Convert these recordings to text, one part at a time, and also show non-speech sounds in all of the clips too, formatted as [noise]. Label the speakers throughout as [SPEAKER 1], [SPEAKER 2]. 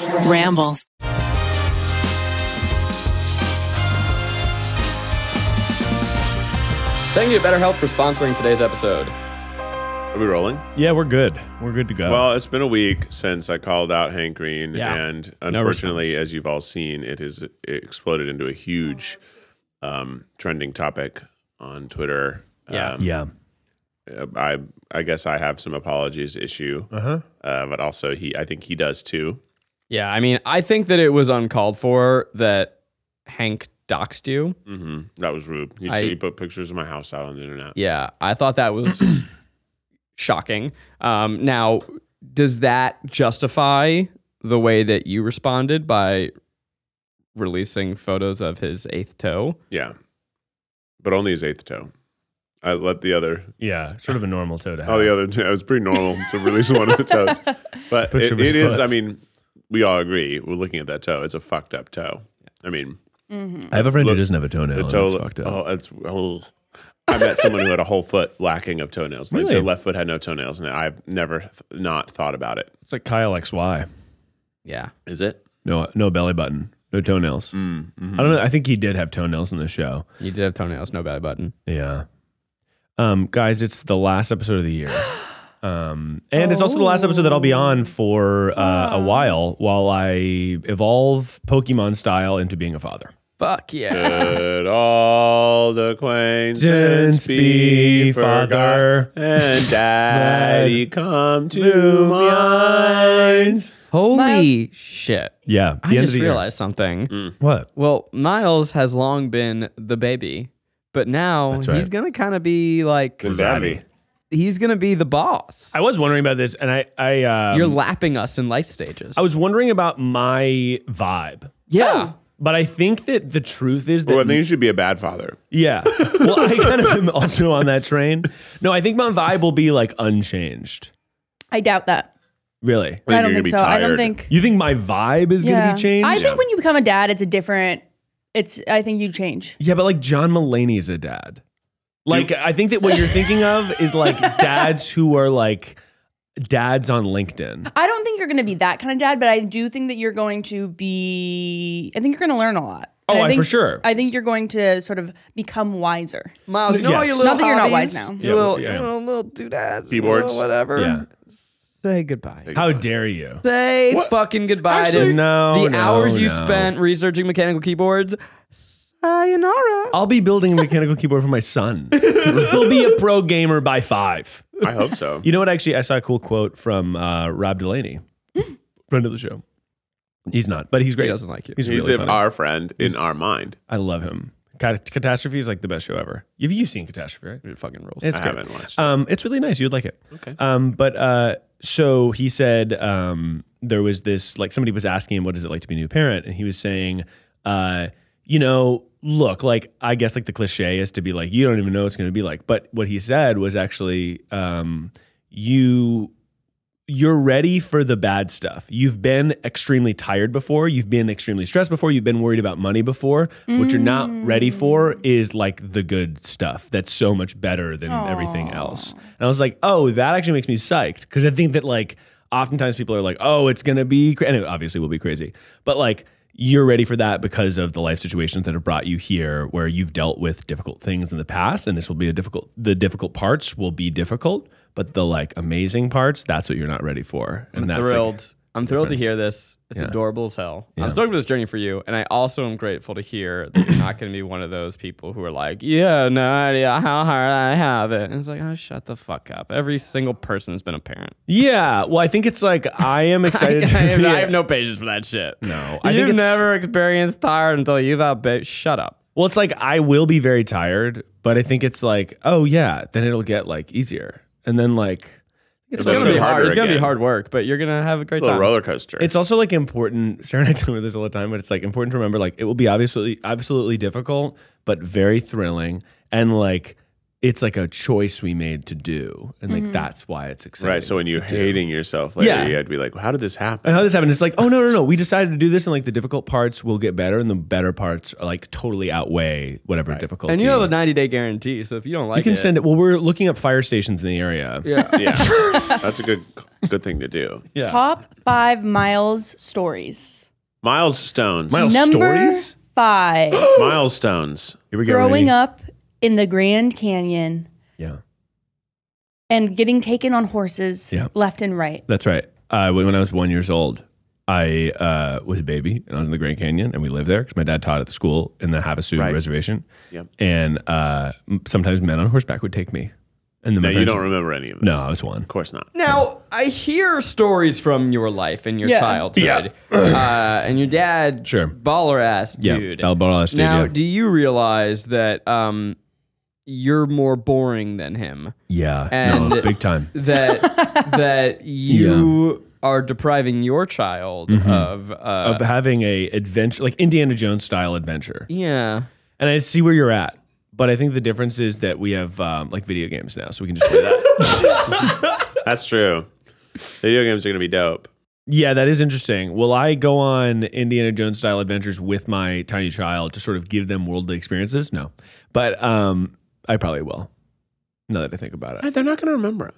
[SPEAKER 1] Ramble.
[SPEAKER 2] Thank you, BetterHelp, for sponsoring today's episode.
[SPEAKER 3] Are we rolling?
[SPEAKER 4] Yeah, we're good. We're good to go.
[SPEAKER 3] Well, it's been a week since I called out Hank Green,
[SPEAKER 2] Yeah.
[SPEAKER 3] and unfortunately,
[SPEAKER 2] response.
[SPEAKER 3] as you've all seen, it has exploded into a huge um, trending topic on Twitter.
[SPEAKER 2] Yeah.
[SPEAKER 3] Um,
[SPEAKER 4] yeah.
[SPEAKER 3] I I guess I have some apologies issue,
[SPEAKER 4] Uh-huh.
[SPEAKER 3] uh, but also he I think he does too.
[SPEAKER 2] Yeah, I mean, I think that it was uncalled for that Hank doxed you.
[SPEAKER 3] hmm That was rude. He,
[SPEAKER 2] I-
[SPEAKER 3] he put pictures of my house out on the internet.
[SPEAKER 2] Yeah, I thought that was [coughs] shocking. Um, now, does that justify the way that you responded by releasing photos of his eighth toe?
[SPEAKER 3] Yeah, but only his eighth toe. I let the other
[SPEAKER 4] Yeah. Sort of a normal toe to have.
[SPEAKER 3] Oh, the other it was pretty normal to release one of the [laughs] toes, but
[SPEAKER 4] Picture
[SPEAKER 3] it, it is. I mean, we all agree. We're looking at that toe. It's a fucked up toe. I mean,
[SPEAKER 4] I have a friend
[SPEAKER 3] Look,
[SPEAKER 4] who doesn't have a toenail.
[SPEAKER 3] the
[SPEAKER 4] and
[SPEAKER 3] toe.
[SPEAKER 4] it's fucked up.
[SPEAKER 3] Oh, it's. Oh. I met someone who had a whole foot lacking of toenails. Like
[SPEAKER 4] Really?
[SPEAKER 3] their left foot had no toenails, and I've never th- not thought about it.
[SPEAKER 4] It's like Kyle XY.
[SPEAKER 2] Yeah.
[SPEAKER 3] Is it?
[SPEAKER 4] No, no belly button. No toenails.
[SPEAKER 3] Mm,
[SPEAKER 4] I don't know. I think he did have toenails in the show.
[SPEAKER 2] You did have toenails, no belly button.
[SPEAKER 4] Yeah. Um, guys, it's the last episode of the year. [gasps] [gasps] [gasps] Um, and it's also the last episode that I'll be on for uh, a while while I evolve Pokemon style into being a father.
[SPEAKER 2] Fuck yeah.
[SPEAKER 3] Good old acquaintance
[SPEAKER 4] Since
[SPEAKER 3] be
[SPEAKER 4] be father.
[SPEAKER 3] and [laughs] daddy come to mind.
[SPEAKER 2] Holy shit.
[SPEAKER 4] Yeah. The
[SPEAKER 2] I
[SPEAKER 4] end
[SPEAKER 2] just
[SPEAKER 4] of the year.
[SPEAKER 2] realized something.
[SPEAKER 4] What?
[SPEAKER 2] Well, Miles has long been the baby, but now
[SPEAKER 4] right.
[SPEAKER 2] he's going to kind of be like,
[SPEAKER 3] The daddy.
[SPEAKER 2] He's going to be the boss.
[SPEAKER 4] I was wondering about this, and I, I, um,
[SPEAKER 2] You're lapping us in life stages.
[SPEAKER 4] I was wondering about my vibe,
[SPEAKER 2] yeah.
[SPEAKER 4] but I think that the truth is that
[SPEAKER 3] Well, I think you should be a bad father.
[SPEAKER 4] Yeah. [laughs] Well, I kind of am also on that train. No, I think my vibe will be like unchanged.
[SPEAKER 5] I doubt that.
[SPEAKER 4] Really?
[SPEAKER 5] I,
[SPEAKER 3] think
[SPEAKER 5] don't
[SPEAKER 3] you're gonna
[SPEAKER 5] think
[SPEAKER 3] be
[SPEAKER 5] so. I don't
[SPEAKER 3] tired.
[SPEAKER 5] think.
[SPEAKER 4] You think my vibe is going to be changed?
[SPEAKER 5] I think
[SPEAKER 3] Yeah.
[SPEAKER 5] when you become a dad, it's a different. It's. I think you change.
[SPEAKER 4] yeah, but like John Mulaney is a dad. Like, I think that what you're thinking of is like [laughs] dads who are like dads on LinkedIn.
[SPEAKER 5] I don't think you're going to be that kind of dad, but I do think that you're going to be. I think you're going to learn a lot.
[SPEAKER 4] Oh,
[SPEAKER 5] And
[SPEAKER 4] I-
[SPEAKER 5] think,
[SPEAKER 4] for sure.
[SPEAKER 5] I think you're going to sort of become wiser.
[SPEAKER 2] Miles, you know all
[SPEAKER 4] Yes.
[SPEAKER 2] your little
[SPEAKER 5] Not that you're not
[SPEAKER 2] hobbies?
[SPEAKER 5] wise now.
[SPEAKER 2] Your
[SPEAKER 4] Yeah,
[SPEAKER 2] little,
[SPEAKER 4] yeah.
[SPEAKER 2] your little, little doodads,
[SPEAKER 3] Keyboards.
[SPEAKER 2] little whatever.
[SPEAKER 4] Yeah.
[SPEAKER 2] Say goodbye.
[SPEAKER 4] How dare you?
[SPEAKER 2] Say fucking goodbye
[SPEAKER 3] Actually,
[SPEAKER 2] to
[SPEAKER 4] no,
[SPEAKER 2] the
[SPEAKER 4] no,
[SPEAKER 2] hours you
[SPEAKER 4] no.
[SPEAKER 2] spent researching mechanical keyboards. Sayonara.
[SPEAKER 4] I'll be building a mechanical keyboard for my son. 'Cause He'll be a pro gamer by five.
[SPEAKER 3] I hope so.
[SPEAKER 4] You know what? Actually, I saw a cool quote from uh, Rob Delaney, [gasps] friend of the show. He's not, but he's great.
[SPEAKER 2] He doesn't like you.
[SPEAKER 4] He's,
[SPEAKER 3] He's
[SPEAKER 4] really funny.
[SPEAKER 3] our friend in our mind.
[SPEAKER 4] I love him. Cat- Catastrophe is like the best show ever. You've you've seen Catastrophe, right?
[SPEAKER 2] It fucking rules.
[SPEAKER 4] It's
[SPEAKER 3] I
[SPEAKER 4] great.
[SPEAKER 3] haven't watched.
[SPEAKER 4] Um, it's really nice. You'd like it.
[SPEAKER 3] Okay.
[SPEAKER 4] Um, but uh, so he said um, there was this like somebody was asking him what is it like to be a new parent, and he was saying, uh, you know, look, like I guess like the cliche is to be like you don't even know what it's going to be like, but what he said was actually um, you you're ready for the bad stuff. You've been extremely tired before. You've been extremely stressed before. You've been worried about money before. What you're not ready for is like the good stuff that's so much better than everything else. And I was like, oh, that actually makes me psyched because I think that like oftentimes people are like, oh, it's going to be, cra-. and it obviously will be crazy, but like, you're ready for that because of the life situations that have brought you here where you've dealt with difficult things in the past and this will be a difficult the difficult parts will be difficult but the like amazing parts that's what you're not ready for and
[SPEAKER 2] I'm
[SPEAKER 4] that's
[SPEAKER 2] thrilled.
[SPEAKER 4] like,
[SPEAKER 2] I'm thrilled to hear this. It's
[SPEAKER 4] Yeah.
[SPEAKER 2] adorable as hell.
[SPEAKER 4] Yeah.
[SPEAKER 2] I'm stoked for this journey for you, and I also am grateful to hear that you're not going to be one of those people who are like, "Yeah, no idea how hard I have it." And it's like, "Oh, shut the fuck up." Every single person's been a parent.
[SPEAKER 4] yeah well i think it's like i am [laughs] [laughs]
[SPEAKER 2] I,
[SPEAKER 4] excited to
[SPEAKER 2] have,
[SPEAKER 4] be
[SPEAKER 2] I have no patience for that shit.
[SPEAKER 4] no i
[SPEAKER 2] You've never experienced tired until you've had ba- Shut up.
[SPEAKER 4] well it's like i will be very tired but i think it's like oh yeah then it'll get like easier and then like
[SPEAKER 2] It's
[SPEAKER 3] It'll
[SPEAKER 2] gonna be hard. It's gonna be hard work, but you're gonna have a great
[SPEAKER 3] A little
[SPEAKER 2] time.
[SPEAKER 3] roller coaster.
[SPEAKER 4] It's also like important. [laughs] Sarah and I talk about this all the time, but it's like important to remember. Like it will be obviously absolutely difficult, but very thrilling. And like it's like a choice we made to do, and like mm-hmm. that's why it's exciting.
[SPEAKER 3] Right. So when you're
[SPEAKER 4] to do.
[SPEAKER 3] hating yourself later,
[SPEAKER 4] Yeah.
[SPEAKER 3] you had to be like, how did this happen?
[SPEAKER 4] And how this happen?" It's like, oh no, no, no. We decided to do this, and like the difficult parts will get better, and the better parts are like totally outweigh whatever difficulty.
[SPEAKER 2] And you have a 90 day guarantee. So if you don't like
[SPEAKER 4] you can
[SPEAKER 2] it,
[SPEAKER 4] send it. Well, we're looking up fire stations in the area.
[SPEAKER 2] Yeah. [laughs]
[SPEAKER 3] yeah. [laughs] That's a good good thing to do.
[SPEAKER 4] Yeah.
[SPEAKER 5] Top five Miles stories.
[SPEAKER 3] Milestones.
[SPEAKER 4] Miles-
[SPEAKER 5] Number
[SPEAKER 4] stories?
[SPEAKER 5] five. [gasps]
[SPEAKER 3] Milestones.
[SPEAKER 4] Here we go.
[SPEAKER 5] growing
[SPEAKER 4] Rainie.
[SPEAKER 5] up in the Grand Canyon
[SPEAKER 4] Yeah,
[SPEAKER 5] and getting taken on horses
[SPEAKER 4] Yeah.
[SPEAKER 5] left and right.
[SPEAKER 4] that's right. Uh, when when I was one years old, I uh, was a baby, and I was in the Grand Canyon, and we lived there because my dad taught at the school in the Havasu
[SPEAKER 3] Right.
[SPEAKER 4] Reservation.
[SPEAKER 3] Yep.
[SPEAKER 4] And uh, sometimes men on horseback would take me. And then
[SPEAKER 3] Now you don't remember any of this.
[SPEAKER 4] No, I was one.
[SPEAKER 3] Of course not.
[SPEAKER 2] Now, I hear stories from your life and your
[SPEAKER 5] Yeah.
[SPEAKER 2] childhood. uh, and your dad,
[SPEAKER 4] Sure.
[SPEAKER 2] baller ass
[SPEAKER 4] Yeah,
[SPEAKER 2] dude.
[SPEAKER 4] Balboa dude.
[SPEAKER 2] now,
[SPEAKER 4] yeah.
[SPEAKER 2] do you realize that um, you're more boring than him?
[SPEAKER 4] yeah,
[SPEAKER 2] And-
[SPEAKER 4] no, big time. [laughs]
[SPEAKER 2] That that [laughs] you are depriving your child of, uh,
[SPEAKER 4] of having a adventure, like Indiana Jones style adventure.
[SPEAKER 2] yeah.
[SPEAKER 4] And I see where you're at, but I think the difference is that we have um, like video games now, so we can just play that. [laughs]
[SPEAKER 3] That's true. Video games are going to be dope.
[SPEAKER 4] yeah, that is interesting. Will I go on Indiana Jones style adventures with my tiny child to sort of give them worldly experiences? No, but um, I probably will. Now that I think about it, ah,
[SPEAKER 3] They're not going to remember them.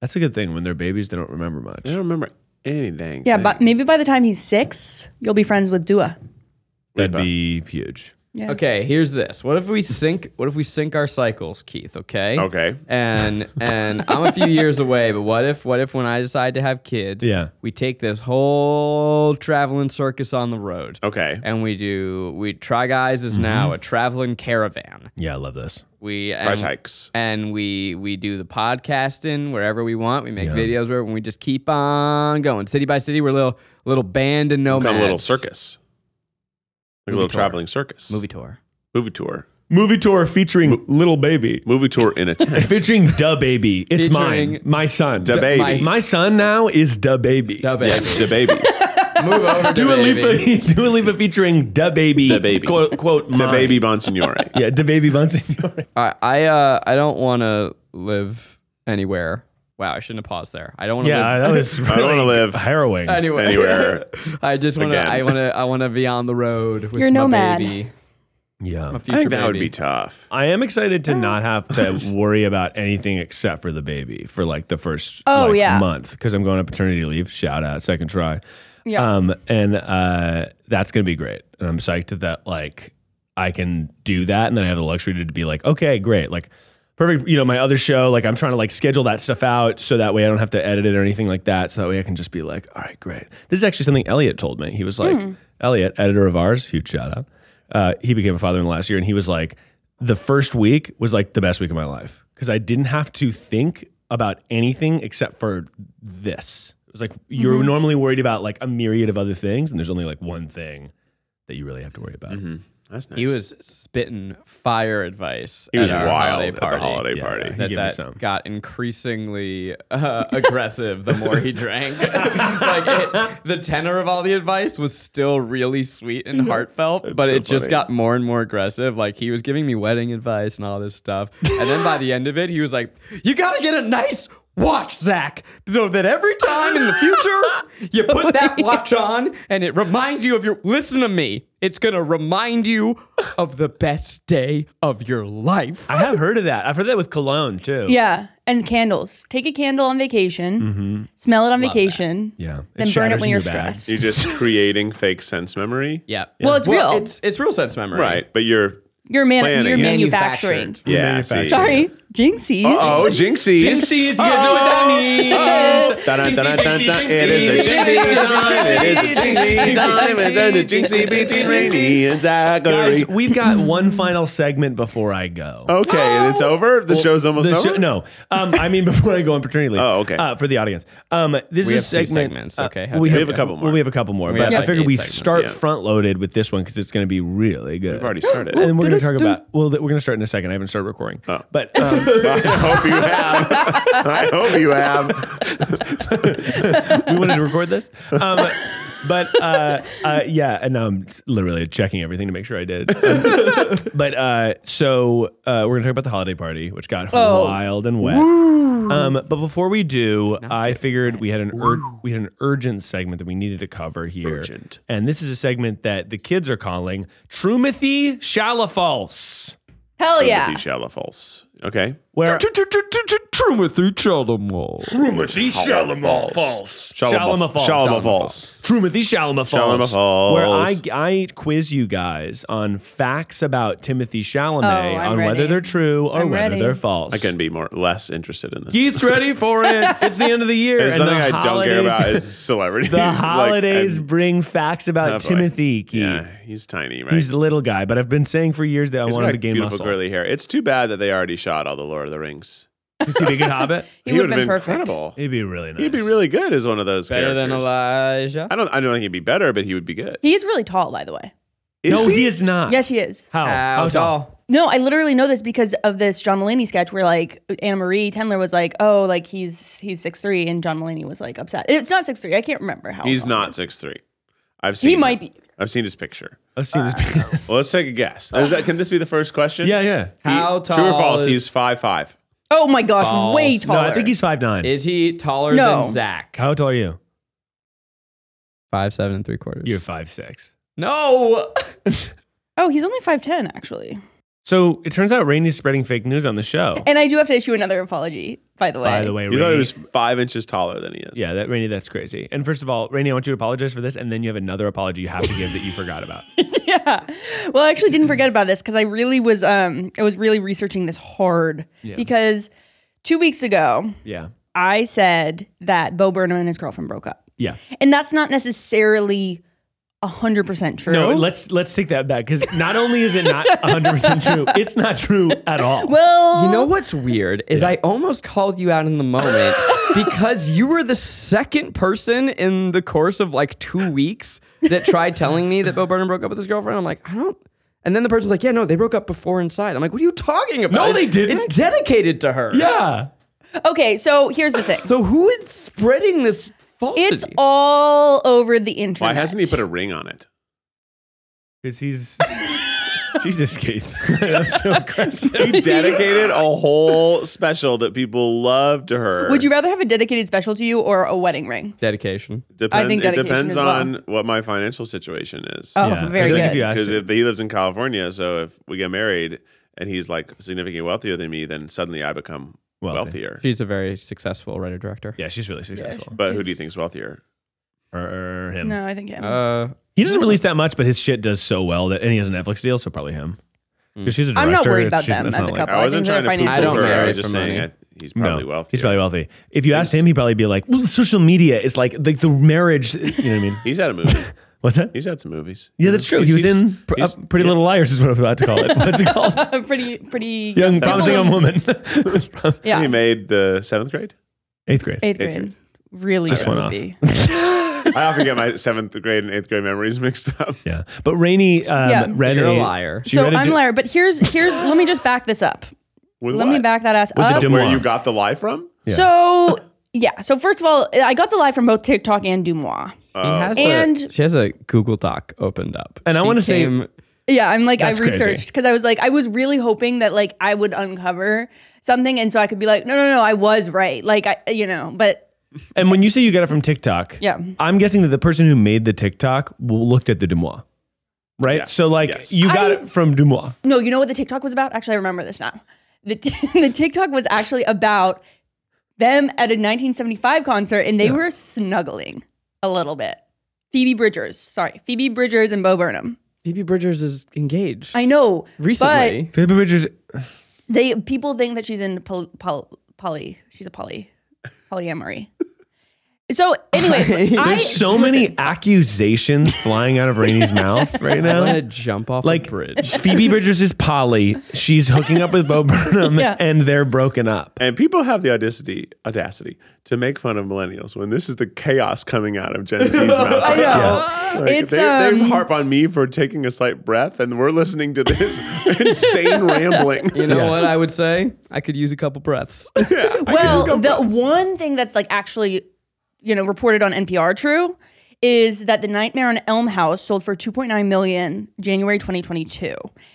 [SPEAKER 4] that's a good thing. When they're babies, they don't remember much.
[SPEAKER 3] They don't remember anything.
[SPEAKER 5] Yeah, but maybe by the time he's six, you'll be friends with Dua.
[SPEAKER 4] That'd be huge.
[SPEAKER 5] Yeah.
[SPEAKER 2] Okay, here's this. What if we sync? What if we sync our cycles, Keith? Okay.
[SPEAKER 3] Okay.
[SPEAKER 2] And and I'm a few [laughs] years away, but what if what if when I decide to have kids,
[SPEAKER 4] Yeah.
[SPEAKER 2] we take this whole traveling circus on the road,
[SPEAKER 3] Okay.
[SPEAKER 2] and we do we try guys is now mm-hmm. a traveling caravan.
[SPEAKER 4] Yeah, I love this.
[SPEAKER 2] We
[SPEAKER 3] Price
[SPEAKER 2] and,
[SPEAKER 3] hikes.
[SPEAKER 2] and we we do the podcasting wherever we want. We make
[SPEAKER 4] Yeah.
[SPEAKER 2] videos where we just keep on going, city by city. We're a little little band of nomads.
[SPEAKER 3] Become a little circus. Like a little
[SPEAKER 2] tour.
[SPEAKER 3] traveling circus.
[SPEAKER 2] movie tour.
[SPEAKER 3] Movie tour.
[SPEAKER 4] Movie tour featuring little baby.
[SPEAKER 3] Movie tour in a [laughs] tent.
[SPEAKER 4] Featuring Da Baby. It's
[SPEAKER 2] Featuring
[SPEAKER 4] mine. My son.
[SPEAKER 3] Da baby.
[SPEAKER 2] my-
[SPEAKER 4] My son now is Da Baby.
[SPEAKER 2] Da
[SPEAKER 3] yeah,
[SPEAKER 2] baby.
[SPEAKER 3] the babies. [laughs]
[SPEAKER 2] Move over.
[SPEAKER 4] Dua
[SPEAKER 2] Da baby. [laughs]
[SPEAKER 4] Lipa, Dua Lipa featuring Da Baby.
[SPEAKER 3] Da Baby.
[SPEAKER 4] Quote, quote
[SPEAKER 3] the
[SPEAKER 4] mine.
[SPEAKER 3] baby Bonsignore.
[SPEAKER 4] Yeah, Da Baby Bonsignore.
[SPEAKER 2] I I uh I don't want to live anywhere. Wow, I shouldn't have paused there. I don't want to
[SPEAKER 4] Yeah,
[SPEAKER 2] live
[SPEAKER 4] that was really [laughs]
[SPEAKER 3] I don't wanna live [laughs]
[SPEAKER 4] harrowing.
[SPEAKER 2] anywhere.
[SPEAKER 3] Anywhere. [laughs]
[SPEAKER 2] I just want to. I want to. I want to be on the road with
[SPEAKER 5] You're a
[SPEAKER 2] my
[SPEAKER 5] nomad.
[SPEAKER 2] baby,
[SPEAKER 4] Yeah.
[SPEAKER 2] my
[SPEAKER 3] I think that would be tough.
[SPEAKER 4] I am excited to not have to worry about anything except for the baby for like the first
[SPEAKER 5] Oh,
[SPEAKER 4] like,
[SPEAKER 5] yeah.
[SPEAKER 4] month because I'm going on paternity leave. Shout out, second try.
[SPEAKER 5] Yeah.
[SPEAKER 4] Um, and uh, that's gonna be great. And I'm psyched that like I can do that, and then I have the luxury to be like, okay, great, like perfect. You know, my other show, like I'm trying to like schedule that stuff out so that way I don't have to edit it or anything like that. So that way I can just be like, all right, great. This is actually something Elliot told me. He was like, Elliot, editor of ours, huge shout out. Uh, he became a father in the last year, and he was like, the first week was like the best week of my life because I didn't have to think about anything except for this. It was like you're normally worried about like a myriad of other things, and there's only like one thing that you really have to worry about.
[SPEAKER 3] Mm-hmm. That's nice.
[SPEAKER 2] He was spitting fire advice.
[SPEAKER 3] He was
[SPEAKER 2] at our
[SPEAKER 3] wild
[SPEAKER 2] holiday
[SPEAKER 3] at the holiday
[SPEAKER 4] Yeah,
[SPEAKER 3] party.
[SPEAKER 4] yeah.
[SPEAKER 2] That, that
[SPEAKER 4] some.
[SPEAKER 2] got increasingly uh, aggressive the more he drank. [laughs] like it, the tenor of all the advice was still really sweet and heartfelt, but
[SPEAKER 3] so
[SPEAKER 2] it just got more and more aggressive. Like he was giving me wedding advice and all this stuff, and then by the end of it, he was like, "You got to get a nice." Watch, Zach, so that every time in the future [laughs] you put that watch on and it reminds you of your. Listen to me. It's going to remind you of the best day of your life.
[SPEAKER 4] I have heard of that. I've heard that with cologne too.
[SPEAKER 5] Yeah, and candles. Take a candle on vacation, mm-hmm. smell it on vacation,
[SPEAKER 4] yeah.
[SPEAKER 5] then burn it when you're
[SPEAKER 4] your bag.
[SPEAKER 5] stressed.
[SPEAKER 3] You're just creating fake sense memory. [laughs]
[SPEAKER 2] Yeah.
[SPEAKER 5] Well, it's real.
[SPEAKER 2] It's it's real sense memory.
[SPEAKER 3] Right. But you're
[SPEAKER 5] You're man. You're manufacturing.
[SPEAKER 3] Yeah.
[SPEAKER 4] manufacturing.
[SPEAKER 5] Sorry, jinxies.
[SPEAKER 3] Oh, Jinxie.
[SPEAKER 4] Jinxies, you guys know what that means.
[SPEAKER 3] Dun, dun, dun, dun, dun. It is the Jinxie time. It is the Jinxie time. And then the Jinxie between Rainie and Zachary.
[SPEAKER 4] Guys, we've got one final segment before I go.
[SPEAKER 3] Okay, and it's over. The show's almost
[SPEAKER 4] The
[SPEAKER 3] over.
[SPEAKER 4] show- no, um, I mean [laughs] before I go on paternity leave.
[SPEAKER 3] Oh, okay.
[SPEAKER 4] Uh, for the audience, um, this
[SPEAKER 2] We
[SPEAKER 4] is
[SPEAKER 2] have
[SPEAKER 4] a
[SPEAKER 2] two
[SPEAKER 4] segment.
[SPEAKER 2] segments,
[SPEAKER 4] uh,
[SPEAKER 2] okay.
[SPEAKER 4] we,
[SPEAKER 3] have a couple more.
[SPEAKER 4] Well, we have a couple more,
[SPEAKER 2] We
[SPEAKER 4] but I
[SPEAKER 2] like
[SPEAKER 4] figured we
[SPEAKER 2] segments.
[SPEAKER 4] start
[SPEAKER 3] Yeah.
[SPEAKER 4] front loaded with this one because it's going to be really good.
[SPEAKER 3] We've already started.
[SPEAKER 4] and we're going to talk about. Well, we're going to start in a second. I haven't started recording,
[SPEAKER 3] Oh.
[SPEAKER 4] but um,
[SPEAKER 3] I hope you have. I hope you have.
[SPEAKER 4] we wanted to record this. Um, but uh, uh, yeah, and now I'm literally checking everything to make sure I did. Um, but uh, so uh, we're gonna talk about the holiday party, which got
[SPEAKER 5] Oh.
[SPEAKER 4] wild and wet. Um, but before we do, I figured we had an ur- we had an urgent segment that we needed to cover here.
[SPEAKER 3] Urgent.
[SPEAKER 4] And this is a segment that the kids are calling Trumathy Shalafalse.
[SPEAKER 5] Hell yeah.
[SPEAKER 3] Timothy Shalafalse. Okay.
[SPEAKER 4] Where
[SPEAKER 2] Trumathy Chalamal.
[SPEAKER 4] Trumathy Shalafalse.
[SPEAKER 3] Shalama
[SPEAKER 4] Shalama
[SPEAKER 3] False.
[SPEAKER 4] Trumathy Shalama
[SPEAKER 3] Shalama
[SPEAKER 4] Falls,
[SPEAKER 3] Falls.
[SPEAKER 4] where I, I quiz you guys on facts about Timothy Chalamet
[SPEAKER 5] Oh, I'm
[SPEAKER 4] on whether they're true or
[SPEAKER 5] I'm
[SPEAKER 4] whether
[SPEAKER 5] ready.
[SPEAKER 4] they're false.
[SPEAKER 3] I couldn't be more less interested in this.
[SPEAKER 4] Keith's ready for it. [laughs] It's the end of the year.
[SPEAKER 3] It's
[SPEAKER 4] and
[SPEAKER 3] something
[SPEAKER 4] the
[SPEAKER 3] I don't care
[SPEAKER 4] holidays-
[SPEAKER 3] about is celebrity. [laughs]
[SPEAKER 4] The holidays
[SPEAKER 3] and-
[SPEAKER 4] bring facts about
[SPEAKER 3] Oh.
[SPEAKER 4] Timothy, Keith.
[SPEAKER 3] Yeah, he's tiny, right?
[SPEAKER 4] He's the little guy, but I've been saying for years that I
[SPEAKER 3] He's
[SPEAKER 4] want him to gain
[SPEAKER 3] beautiful
[SPEAKER 4] muscle.
[SPEAKER 3] curly hair. It's too bad that they already shot all the Lord of the Rings.
[SPEAKER 4] Is he a good hobbit? [laughs]
[SPEAKER 5] He, would
[SPEAKER 3] would've
[SPEAKER 5] have been, perfect.
[SPEAKER 3] incredible.
[SPEAKER 4] He'd be really nice.
[SPEAKER 3] He'd be really good as one of those
[SPEAKER 2] Better than. Elijah.
[SPEAKER 3] I don't. I don't think he'd be better, but he would be good.
[SPEAKER 5] He is really tall, by the way.
[SPEAKER 3] Is
[SPEAKER 4] No, he is not.
[SPEAKER 5] Yes, he is.
[SPEAKER 4] How?
[SPEAKER 2] How tall?
[SPEAKER 5] No, I literally know this because of this John Mulaney sketch where like Annamarie Tendler was like, "Oh, like he's he's six three, and John Mulaney was like upset. It's not six three. I can't remember how.
[SPEAKER 3] He's not six three. I've seen.
[SPEAKER 5] He
[SPEAKER 3] him.
[SPEAKER 5] might be.
[SPEAKER 3] I've seen his picture.
[SPEAKER 4] I've seen this. Picture.
[SPEAKER 3] Well, let's take a guess. Is that- can this be the first question?
[SPEAKER 4] yeah, yeah.
[SPEAKER 3] He-
[SPEAKER 2] How
[SPEAKER 3] True or false?
[SPEAKER 2] is-
[SPEAKER 3] He's five five.
[SPEAKER 5] Oh my gosh,
[SPEAKER 2] False.
[SPEAKER 5] way
[SPEAKER 2] No,
[SPEAKER 4] No,
[SPEAKER 5] taller.
[SPEAKER 4] I think he's five nine.
[SPEAKER 2] Is he taller
[SPEAKER 5] No.
[SPEAKER 2] than Zach?
[SPEAKER 4] How tall are you?
[SPEAKER 2] Five seven and three quarters.
[SPEAKER 4] You're five six.
[SPEAKER 2] no. [laughs] [laughs]
[SPEAKER 5] Oh, he's only five ten actually.
[SPEAKER 4] So it turns out Rainie's spreading fake news on the show.
[SPEAKER 5] And I do have to issue another apology, by the way.
[SPEAKER 4] By the way,
[SPEAKER 3] You
[SPEAKER 4] Rainie,
[SPEAKER 3] thought he was five inches taller than he is.
[SPEAKER 4] yeah, that Rainie, that's crazy. And first of all, Rainie, I want you to apologize for this, and then you have another apology you have to give that you forgot about. [laughs]
[SPEAKER 5] yeah. Well, I actually didn't forget about this because I really was um I was really researching this hard because two weeks ago
[SPEAKER 4] Yeah,
[SPEAKER 5] I said that Bo Burnham and his girlfriend broke up,
[SPEAKER 4] yeah.
[SPEAKER 5] and that's not necessarily hundred percent true.
[SPEAKER 4] No, let's let's take that back because not only is it not 100 percent true, [laughs] it's not true at all.
[SPEAKER 5] well,
[SPEAKER 2] You know what's weird is I almost called you out in the moment [laughs] because you were the second person in the course of like two weeks that tried telling me that Bo Burnham broke up with his girlfriend. I'm like, I don't. And then the person's like, Yeah, no, they broke up before inside. I'm like, What are you talking about?
[SPEAKER 4] No, they didn't.
[SPEAKER 2] It's dedicated to her.
[SPEAKER 4] yeah,
[SPEAKER 5] okay. So here's the thing.
[SPEAKER 2] So who is spreading this falsity?
[SPEAKER 5] It's all over the internet.
[SPEAKER 3] Why hasn't he put a ring on it?
[SPEAKER 4] because he's [laughs] Jesus, Keith. [laughs] that's so aggressive.
[SPEAKER 3] He dedicated a whole special that people love to her.
[SPEAKER 5] Would you rather have a dedicated special to you or a wedding ring?
[SPEAKER 2] dedication.
[SPEAKER 3] Depend,
[SPEAKER 5] I think
[SPEAKER 3] it depends
[SPEAKER 5] well.
[SPEAKER 3] on what my financial situation is.
[SPEAKER 5] Oh,
[SPEAKER 4] Yeah.
[SPEAKER 5] very
[SPEAKER 4] It's if
[SPEAKER 5] good.
[SPEAKER 4] you asked
[SPEAKER 3] Because
[SPEAKER 4] him-
[SPEAKER 3] if he lives in California, so if we get married and he's like significantly wealthier than me, then suddenly I become
[SPEAKER 4] Wealthy.
[SPEAKER 3] wealthier.
[SPEAKER 2] She's a very successful writer director.
[SPEAKER 4] yeah, she's really successful.
[SPEAKER 3] But who do you think is wealthier?
[SPEAKER 4] Or him.
[SPEAKER 5] No, I think him.
[SPEAKER 2] Uh,
[SPEAKER 4] He doesn't release that much, but his shit does so well that, and he has a Netflix deal, so probably him. Because she's a director.
[SPEAKER 5] I'm not worried
[SPEAKER 4] it's-
[SPEAKER 5] about
[SPEAKER 4] she's-
[SPEAKER 5] them
[SPEAKER 4] that's
[SPEAKER 5] as
[SPEAKER 4] not
[SPEAKER 5] a
[SPEAKER 4] like-
[SPEAKER 5] couple.
[SPEAKER 3] I
[SPEAKER 5] I
[SPEAKER 3] wasn't
[SPEAKER 5] think
[SPEAKER 3] trying
[SPEAKER 5] they're
[SPEAKER 3] to prove
[SPEAKER 2] I
[SPEAKER 3] this
[SPEAKER 2] don't
[SPEAKER 3] I
[SPEAKER 2] marry
[SPEAKER 3] was
[SPEAKER 2] for
[SPEAKER 3] just saying. I, he's probably
[SPEAKER 4] no,
[SPEAKER 3] wealthier.
[SPEAKER 4] He's probably wealthy. If you asked him, he'd probably be like, well, social media is like like the marriage. You know what I mean? [laughs]
[SPEAKER 3] He's had a movie. [laughs]
[SPEAKER 4] What's that?
[SPEAKER 3] he's had some movies.
[SPEAKER 4] Yeah, that's true.
[SPEAKER 3] He's-
[SPEAKER 4] He was in Pr- uh, Pretty
[SPEAKER 3] yeah.
[SPEAKER 4] Little Liars, is what I'm about to call it. [laughs] What's it called? [laughs]
[SPEAKER 5] pretty, pretty
[SPEAKER 4] Young, promising young woman. [laughs]
[SPEAKER 5] Yeah,
[SPEAKER 3] He made the seventh grade.
[SPEAKER 4] Eighth grade.
[SPEAKER 5] eighth
[SPEAKER 3] Eighth
[SPEAKER 5] grade.
[SPEAKER 3] grade.
[SPEAKER 5] Really
[SPEAKER 4] Just
[SPEAKER 5] good
[SPEAKER 4] one off.
[SPEAKER 3] I often get my seventh grade and eighth grade memories mixed up.
[SPEAKER 4] Yeah, but Rainie um,
[SPEAKER 5] Yeah.
[SPEAKER 4] read
[SPEAKER 2] You're a
[SPEAKER 4] a
[SPEAKER 2] liar.
[SPEAKER 4] She
[SPEAKER 5] so
[SPEAKER 4] read a
[SPEAKER 5] I'm
[SPEAKER 4] a
[SPEAKER 5] liar. but here's here's let me just back this up.
[SPEAKER 3] With
[SPEAKER 5] Let
[SPEAKER 3] what?
[SPEAKER 5] me back that ass
[SPEAKER 4] With
[SPEAKER 5] up.
[SPEAKER 4] dim-
[SPEAKER 3] Where you got the lie from?
[SPEAKER 4] Yeah.
[SPEAKER 5] So yeah, so first of all, I got the lie from both TikTok and DeuxMoi.
[SPEAKER 2] He uh, has a-
[SPEAKER 5] And-
[SPEAKER 2] she has a Google Doc opened up.
[SPEAKER 4] And I
[SPEAKER 2] She
[SPEAKER 4] wanna say-
[SPEAKER 2] came-
[SPEAKER 5] Yeah, I'm like
[SPEAKER 4] That's
[SPEAKER 5] I
[SPEAKER 4] crazy.
[SPEAKER 5] researched because I was like I was really hoping that like I would uncover something, and so I could be like, no, no, no, I was right. Like I, you know, but
[SPEAKER 4] And when you say you got it from TikTok,
[SPEAKER 5] Yeah.
[SPEAKER 4] I'm guessing that the person who made the TikTok w- looked at the DeuxMoi, right?
[SPEAKER 3] Yeah.
[SPEAKER 4] So like
[SPEAKER 3] Yes.
[SPEAKER 4] you got
[SPEAKER 5] I-
[SPEAKER 4] it from DeuxMoi.
[SPEAKER 5] no, you know what the TikTok was about? Actually, I remember this now. The [laughs] the TikTok was actually about them at a 1975 concert, and they were snuggling a little bit. Phoebe Bridgers, sorry, Phoebe Bridgers and Bo Burnham.
[SPEAKER 2] Phoebe Bridgers is engaged.
[SPEAKER 5] I know
[SPEAKER 2] recently.
[SPEAKER 5] but
[SPEAKER 4] Phoebe Bridgers.
[SPEAKER 5] they people think that she's in poly. Poly, poly she's a poly polyamory. So anyway, [laughs] I,
[SPEAKER 4] There's so
[SPEAKER 5] listen,
[SPEAKER 4] many accusations flying out of Rainie's mouth [laughs] right now.
[SPEAKER 2] I
[SPEAKER 4] now.
[SPEAKER 2] want to jump off
[SPEAKER 4] Like
[SPEAKER 2] a bridge. [laughs]
[SPEAKER 4] Phoebe Bridgers is poly. She's hooking up with Bo Burnham,
[SPEAKER 5] Yeah.
[SPEAKER 4] and they're broken up.
[SPEAKER 3] And people have the audacity audacity to make fun of millennials when this is the chaos coming out of Gen Z's mouths.
[SPEAKER 5] I know.
[SPEAKER 3] now. Like,
[SPEAKER 5] It's,
[SPEAKER 3] they, they
[SPEAKER 5] um,
[SPEAKER 3] harp on me for taking a slight breath, and we're listening to this insane rambling.
[SPEAKER 2] You know what I would say? I could use a couple breaths.
[SPEAKER 5] Well, the one thing that's like actually, you know, reported on NPR true is that the Nightmare on Elm House sold for 2.9 million January 2022.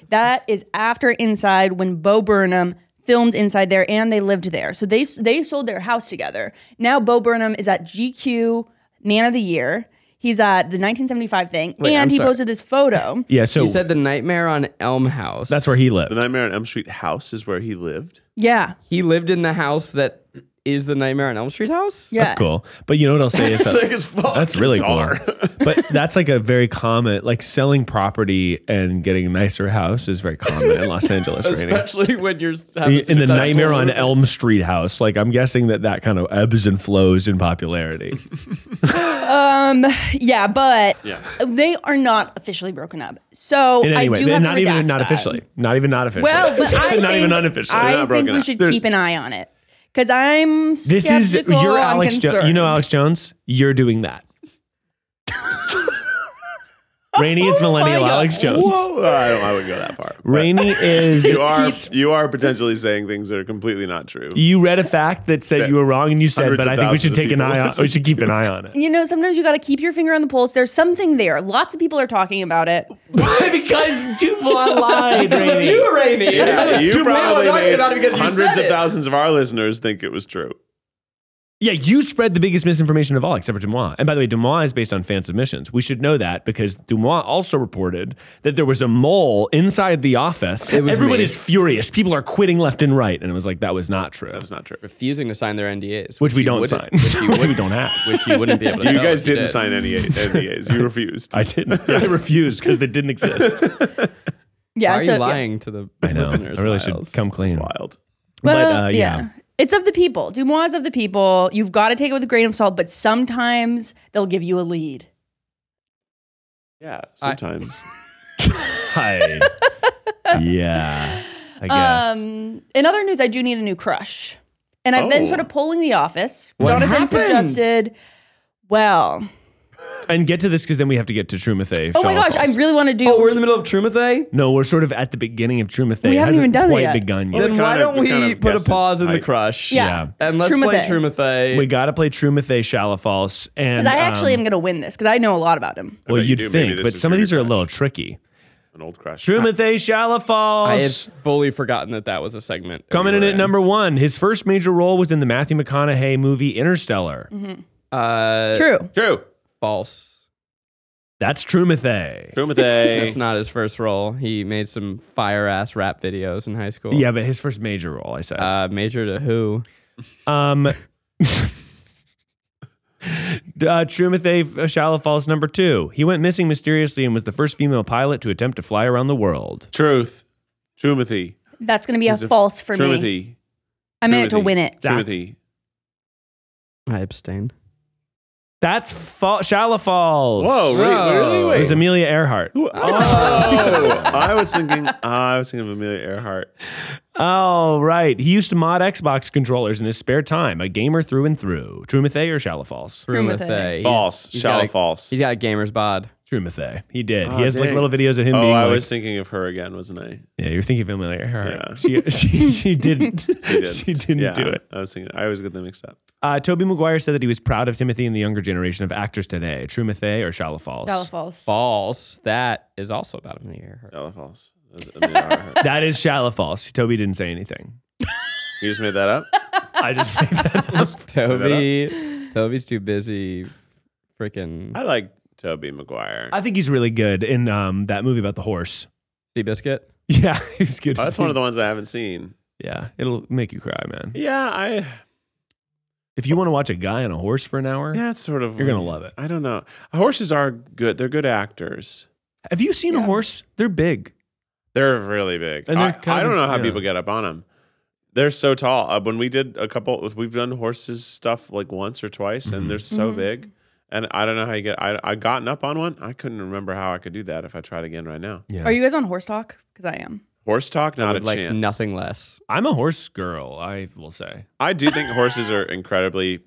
[SPEAKER 5] That is after Inside when Bo Burnham filmed inside there and they lived there. So they they sold their house together. Now Bo Burnham is at GQ Man of the Year. He's at the 1975 thing
[SPEAKER 2] Wait,
[SPEAKER 5] and
[SPEAKER 2] I'm
[SPEAKER 5] he
[SPEAKER 2] sorry.
[SPEAKER 5] posted this photo. [laughs]
[SPEAKER 4] Yeah, so
[SPEAKER 2] You said the Nightmare on Elm House.
[SPEAKER 4] that's where he lived.
[SPEAKER 3] The Nightmare on Elm Street house is where he lived.
[SPEAKER 5] Yeah.
[SPEAKER 2] he lived in the house that is the Nightmare on Elm Street house.
[SPEAKER 5] Yeah.
[SPEAKER 4] That's cool. But you know what I'll say is [laughs] that,
[SPEAKER 2] Sick as fuck.
[SPEAKER 4] that's really
[SPEAKER 3] Bizarre.
[SPEAKER 4] cool. [laughs] but that's like a very common, like selling property and getting a nicer house is very common in Los Angeles. Rainie.
[SPEAKER 2] Especially when you're having
[SPEAKER 4] in the Nightmare on Elm Street house, like I'm guessing that that kind of ebbs and flows in popularity.
[SPEAKER 5] Um yeah, but
[SPEAKER 3] Yeah.
[SPEAKER 5] they are not officially broken up. So
[SPEAKER 4] In
[SPEAKER 5] I
[SPEAKER 4] way,
[SPEAKER 5] do have
[SPEAKER 4] not
[SPEAKER 5] to
[SPEAKER 4] even
[SPEAKER 5] redact
[SPEAKER 4] not
[SPEAKER 5] that.
[SPEAKER 4] officially, not even not officially.
[SPEAKER 5] Well, but [laughs] I
[SPEAKER 4] not
[SPEAKER 5] think,
[SPEAKER 4] even unofficially.
[SPEAKER 5] I
[SPEAKER 3] not
[SPEAKER 5] think we
[SPEAKER 3] up.
[SPEAKER 5] should
[SPEAKER 3] They're-
[SPEAKER 5] keep an eye on it because I'm
[SPEAKER 4] this is
[SPEAKER 5] skeptical,
[SPEAKER 4] you're
[SPEAKER 5] I'm
[SPEAKER 4] Alex. Jo-
[SPEAKER 5] concerned.
[SPEAKER 4] you know Alex Jones. You're doing that. [laughs] Rainie is oh millennial
[SPEAKER 5] God.
[SPEAKER 4] Alex Jones.
[SPEAKER 3] Whoa, I don't. I wouldn't go that far. But
[SPEAKER 4] Rainie is. [laughs]
[SPEAKER 3] You are you are potentially saying things that are completely not true.
[SPEAKER 4] You read a fact that said you were wrong, and you said, "But I think we should take an eye on. We should keep an eye on it."
[SPEAKER 5] You know, sometimes you got to keep your finger on the pulse. There's something there. Lots of people are talking about it. [laughs]
[SPEAKER 4] because DeuxMoi lied, Rainie.
[SPEAKER 2] You, Rainie.
[SPEAKER 3] Yeah, you
[SPEAKER 2] Dude, we were
[SPEAKER 3] probably made
[SPEAKER 2] about it because you
[SPEAKER 3] hundreds
[SPEAKER 2] said
[SPEAKER 3] of
[SPEAKER 2] it.
[SPEAKER 3] thousands of our listeners think it was true.
[SPEAKER 4] Yeah, you spread the biggest misinformation of all, except for DeuxMoi. And by the way, DeuxMoi is based on fan submissions. We should know that because DeuxMoi also reported that there was a mole inside the office.
[SPEAKER 2] It was
[SPEAKER 4] Everyone
[SPEAKER 2] me.
[SPEAKER 4] is furious. People are quitting left and right. And it was like, that was not true.
[SPEAKER 3] That was not true.
[SPEAKER 2] refusing to sign their NDAs,
[SPEAKER 4] Which we don't sign.
[SPEAKER 2] which you [laughs]
[SPEAKER 4] Which we
[SPEAKER 2] would,
[SPEAKER 4] don't have.
[SPEAKER 2] which you wouldn't be able to.
[SPEAKER 3] You guys didn't
[SPEAKER 2] did.
[SPEAKER 3] sign any [laughs] NDAs. You refused.
[SPEAKER 4] I didn't. I [laughs] refused because they didn't exist.
[SPEAKER 5] Yeah,
[SPEAKER 2] Why are
[SPEAKER 5] so
[SPEAKER 2] you
[SPEAKER 5] yeah.
[SPEAKER 2] lying to the
[SPEAKER 4] I know.
[SPEAKER 2] listeners?
[SPEAKER 4] I really
[SPEAKER 2] Miles?
[SPEAKER 4] should come clean.
[SPEAKER 3] Wild.
[SPEAKER 5] Well,
[SPEAKER 4] but uh, yeah.
[SPEAKER 5] It's of the people. DeuxMoi is of the people. You've got to take it with a grain of salt, but sometimes they'll give you a lead.
[SPEAKER 3] Yeah, sometimes. [laughs]
[SPEAKER 4] Hi. yeah. I guess.
[SPEAKER 5] Um, in other news, I do need a new crush. And I've been
[SPEAKER 3] Oh.
[SPEAKER 5] sort of polling the office.
[SPEAKER 2] What
[SPEAKER 5] Jonathan
[SPEAKER 2] happened?
[SPEAKER 5] suggested, well,
[SPEAKER 4] and get to this because then we have to get to Trumathay.
[SPEAKER 5] oh my gosh, I really want to do.
[SPEAKER 2] Oh, we're in the middle of Trumathay.
[SPEAKER 4] No, we're sort of at the beginning of Trumathay.
[SPEAKER 5] We haven't
[SPEAKER 4] hasn't
[SPEAKER 5] even done it
[SPEAKER 4] quite
[SPEAKER 5] yet.
[SPEAKER 4] begun yet.
[SPEAKER 2] Then
[SPEAKER 3] we
[SPEAKER 2] why
[SPEAKER 3] of-
[SPEAKER 2] don't
[SPEAKER 3] we
[SPEAKER 2] we,
[SPEAKER 3] kind of
[SPEAKER 2] put a pause in
[SPEAKER 3] his
[SPEAKER 2] the crush?
[SPEAKER 5] Yeah.
[SPEAKER 4] Yeah.
[SPEAKER 2] And let's play
[SPEAKER 5] Trumathay.
[SPEAKER 2] Trumathay.
[SPEAKER 4] We got to play Trumathay Shallow Falls. And
[SPEAKER 5] Because I actually
[SPEAKER 4] um,
[SPEAKER 5] am going to win this because I know a lot about him.
[SPEAKER 3] I
[SPEAKER 4] Well,
[SPEAKER 3] bet you
[SPEAKER 4] you'd
[SPEAKER 3] do. Maybe
[SPEAKER 4] think,
[SPEAKER 3] this
[SPEAKER 4] but
[SPEAKER 3] is
[SPEAKER 4] some of
[SPEAKER 3] your
[SPEAKER 4] these are a
[SPEAKER 3] crush.
[SPEAKER 4] little tricky.
[SPEAKER 3] An old crush.
[SPEAKER 4] Trumathay Shallow Falls.
[SPEAKER 2] I had fully forgotten that that was a segment. that
[SPEAKER 4] Coming
[SPEAKER 2] we
[SPEAKER 4] in
[SPEAKER 2] were
[SPEAKER 4] at number one, his first major role was in the Matthew McConaughey movie Interstellar.
[SPEAKER 2] Uh,
[SPEAKER 5] True.
[SPEAKER 3] True.
[SPEAKER 2] False.
[SPEAKER 4] That's Trumathay.
[SPEAKER 3] Trumathay. [laughs]
[SPEAKER 2] That's not his first role. He made some fire ass rap videos in high school.
[SPEAKER 4] Yeah, but his first major role, I said.
[SPEAKER 2] Uh, major to who?
[SPEAKER 4] Um, [laughs] uh, Trumathay uh, Shallow Falls number two. He went missing mysteriously and was the first female pilot to attempt to fly around the world.
[SPEAKER 3] Truth. Trumathy.
[SPEAKER 5] That's going to be a
[SPEAKER 3] He's a-
[SPEAKER 5] false for me.
[SPEAKER 3] Trumathy.
[SPEAKER 5] I'm in it to
[SPEAKER 3] Trumathy.
[SPEAKER 5] win it.
[SPEAKER 3] Trumathy.
[SPEAKER 2] I abstain.
[SPEAKER 4] That's fa- Shallow Falls.
[SPEAKER 3] Whoa, really? really?
[SPEAKER 2] Whoa.
[SPEAKER 4] It was Amelia Earhart.
[SPEAKER 3] Oh, oh, I was thinking. Oh, I was thinking of Amelia Earhart.
[SPEAKER 4] Oh, right. He used to mod Xbox controllers in his spare time. A gamer through and through. True Trumathay or Shallow Falls?
[SPEAKER 2] Trumathay.
[SPEAKER 5] Trumathay.
[SPEAKER 2] He's-
[SPEAKER 3] False.
[SPEAKER 2] he's
[SPEAKER 3] Shallow
[SPEAKER 2] got a-
[SPEAKER 3] false.
[SPEAKER 2] He's got a gamer's bod.
[SPEAKER 4] Trumathay. He did.
[SPEAKER 3] Oh,
[SPEAKER 4] he has like little videos of him
[SPEAKER 3] Oh,
[SPEAKER 4] being
[SPEAKER 3] I
[SPEAKER 4] like,
[SPEAKER 3] was thinking of her again, wasn't I?
[SPEAKER 4] yeah, you're thinking of Amelia Earhart.
[SPEAKER 3] Yeah.
[SPEAKER 4] She, she, she [laughs] didn't.
[SPEAKER 3] She did.
[SPEAKER 4] she didn't
[SPEAKER 3] yeah,
[SPEAKER 4] do it.
[SPEAKER 3] I was thinking. I always get them mixed up.
[SPEAKER 4] Uh, Tobey Maguire said that he was proud of Timothy and the younger generation of actors today. Trumathay or Shallow Falls?
[SPEAKER 5] Shallow false.
[SPEAKER 2] False. That is also about Amelia Earhart.
[SPEAKER 3] Shallow false. That was Amelia [laughs] Earhart.
[SPEAKER 4] That is Shallow Falls. Toby didn't say anything. [laughs]
[SPEAKER 3] You just made that up.
[SPEAKER 4] I just made that up.
[SPEAKER 2] Toby. Toby's too busy. Freaking
[SPEAKER 3] I like Tobey Maguire.
[SPEAKER 4] I think he's really good in um, that movie about the horse.
[SPEAKER 2] Seabiscuit.
[SPEAKER 4] Yeah, [laughs] he's good.
[SPEAKER 3] Oh, that's one of the ones I haven't seen.
[SPEAKER 4] Yeah, it'll make you cry, man.
[SPEAKER 3] Yeah, I.
[SPEAKER 4] If you want to watch a guy on a horse for an hour,
[SPEAKER 3] Yeah, it's sort of.
[SPEAKER 4] You're gonna love it.
[SPEAKER 3] I don't know. Horses are good. They're good actors.
[SPEAKER 4] have you seen a horse? They're big.
[SPEAKER 3] They're really big.
[SPEAKER 4] And they're
[SPEAKER 3] I,
[SPEAKER 4] kind
[SPEAKER 3] I don't
[SPEAKER 4] of-
[SPEAKER 3] know how
[SPEAKER 4] yeah.
[SPEAKER 3] people get up on them. They're so tall. Uh, when we did a couple, we've done horses stuff like once or twice,
[SPEAKER 4] Mm-hmm.
[SPEAKER 3] and they're so
[SPEAKER 5] Mhm.
[SPEAKER 3] big. And I don't know how you get. I I gotten up on one. I couldn't remember how I could do that if I tried again right now.
[SPEAKER 4] Yeah.
[SPEAKER 5] Are you guys on horse talk? Because I am.
[SPEAKER 3] Horse talk, not a
[SPEAKER 2] like
[SPEAKER 3] chance.
[SPEAKER 2] nothing less.
[SPEAKER 4] I'm a horse girl. I will say
[SPEAKER 3] I do think horses are incredibly.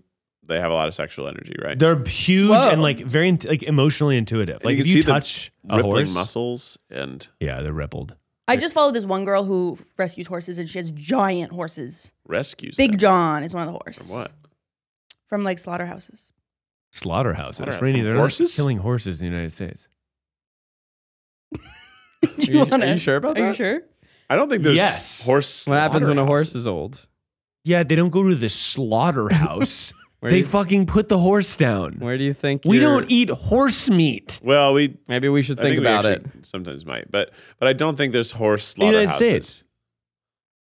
[SPEAKER 3] They have a lot of sexual energy, right?
[SPEAKER 4] they're huge
[SPEAKER 5] Whoa.
[SPEAKER 4] and like very int- like emotionally intuitive. Like
[SPEAKER 3] you
[SPEAKER 4] if you
[SPEAKER 3] see the
[SPEAKER 4] touch a
[SPEAKER 3] Rippling
[SPEAKER 4] horse,
[SPEAKER 3] muscles and
[SPEAKER 4] yeah, they're rippled.
[SPEAKER 5] I just followed this one girl who rescues horses, and she has giant horses.
[SPEAKER 3] rescues.
[SPEAKER 5] Big
[SPEAKER 3] them.
[SPEAKER 5] John is one of the horses.
[SPEAKER 3] From what?
[SPEAKER 5] From like slaughterhouses.
[SPEAKER 4] Slaughterhouses.
[SPEAKER 3] Slaughterhouse
[SPEAKER 4] Rainie,
[SPEAKER 3] from
[SPEAKER 4] they're
[SPEAKER 3] horses?
[SPEAKER 4] not killing horses in the United States. [laughs]
[SPEAKER 5] Do
[SPEAKER 2] Are you,
[SPEAKER 5] wanna-
[SPEAKER 2] are you sure about that?
[SPEAKER 5] Are you sure?
[SPEAKER 3] I don't think there's
[SPEAKER 4] Yes.
[SPEAKER 3] horse.
[SPEAKER 2] What happens when a horse is old?
[SPEAKER 4] Yeah, they don't go to the slaughterhouse. [laughs]
[SPEAKER 2] Where
[SPEAKER 4] they
[SPEAKER 2] you,
[SPEAKER 4] fucking put the horse down.
[SPEAKER 2] where do you think
[SPEAKER 4] We
[SPEAKER 2] you're-
[SPEAKER 4] don't eat horse meat.
[SPEAKER 3] Well, we
[SPEAKER 2] Maybe we should think,
[SPEAKER 3] think
[SPEAKER 2] about it.
[SPEAKER 3] Sometimes might, but but I don't think there's horse
[SPEAKER 4] The United
[SPEAKER 3] slaughterhouses.
[SPEAKER 4] States.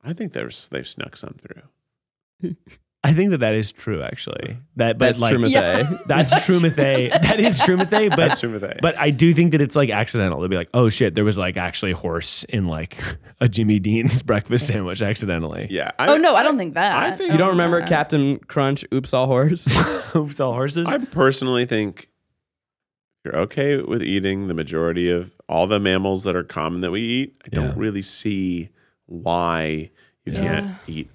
[SPEAKER 3] I think there's they've snuck some through. [laughs]
[SPEAKER 4] I think that that is true, actually. That, but
[SPEAKER 2] That's
[SPEAKER 4] like,
[SPEAKER 2] true,
[SPEAKER 5] Yeah. [laughs]
[SPEAKER 4] That's true, Mathay. That is true, Mathay. But
[SPEAKER 3] That's true with.
[SPEAKER 4] But I do think that it's like accidental. They'll be like, oh shit, there was like actually a horse in like [laughs] a Jimmy Dean's [laughs] breakfast sandwich accidentally.
[SPEAKER 3] yeah. I,
[SPEAKER 5] Oh no, I don't think that.
[SPEAKER 3] I think-
[SPEAKER 2] You don't remember
[SPEAKER 5] that.
[SPEAKER 2] Captain Crunch? Oops, all horse.
[SPEAKER 4] Oops, all horses.
[SPEAKER 3] I personally think you're okay with eating the majority of all the mammals that are common that we eat. I don't really see why you
[SPEAKER 5] Yeah.
[SPEAKER 3] can't eat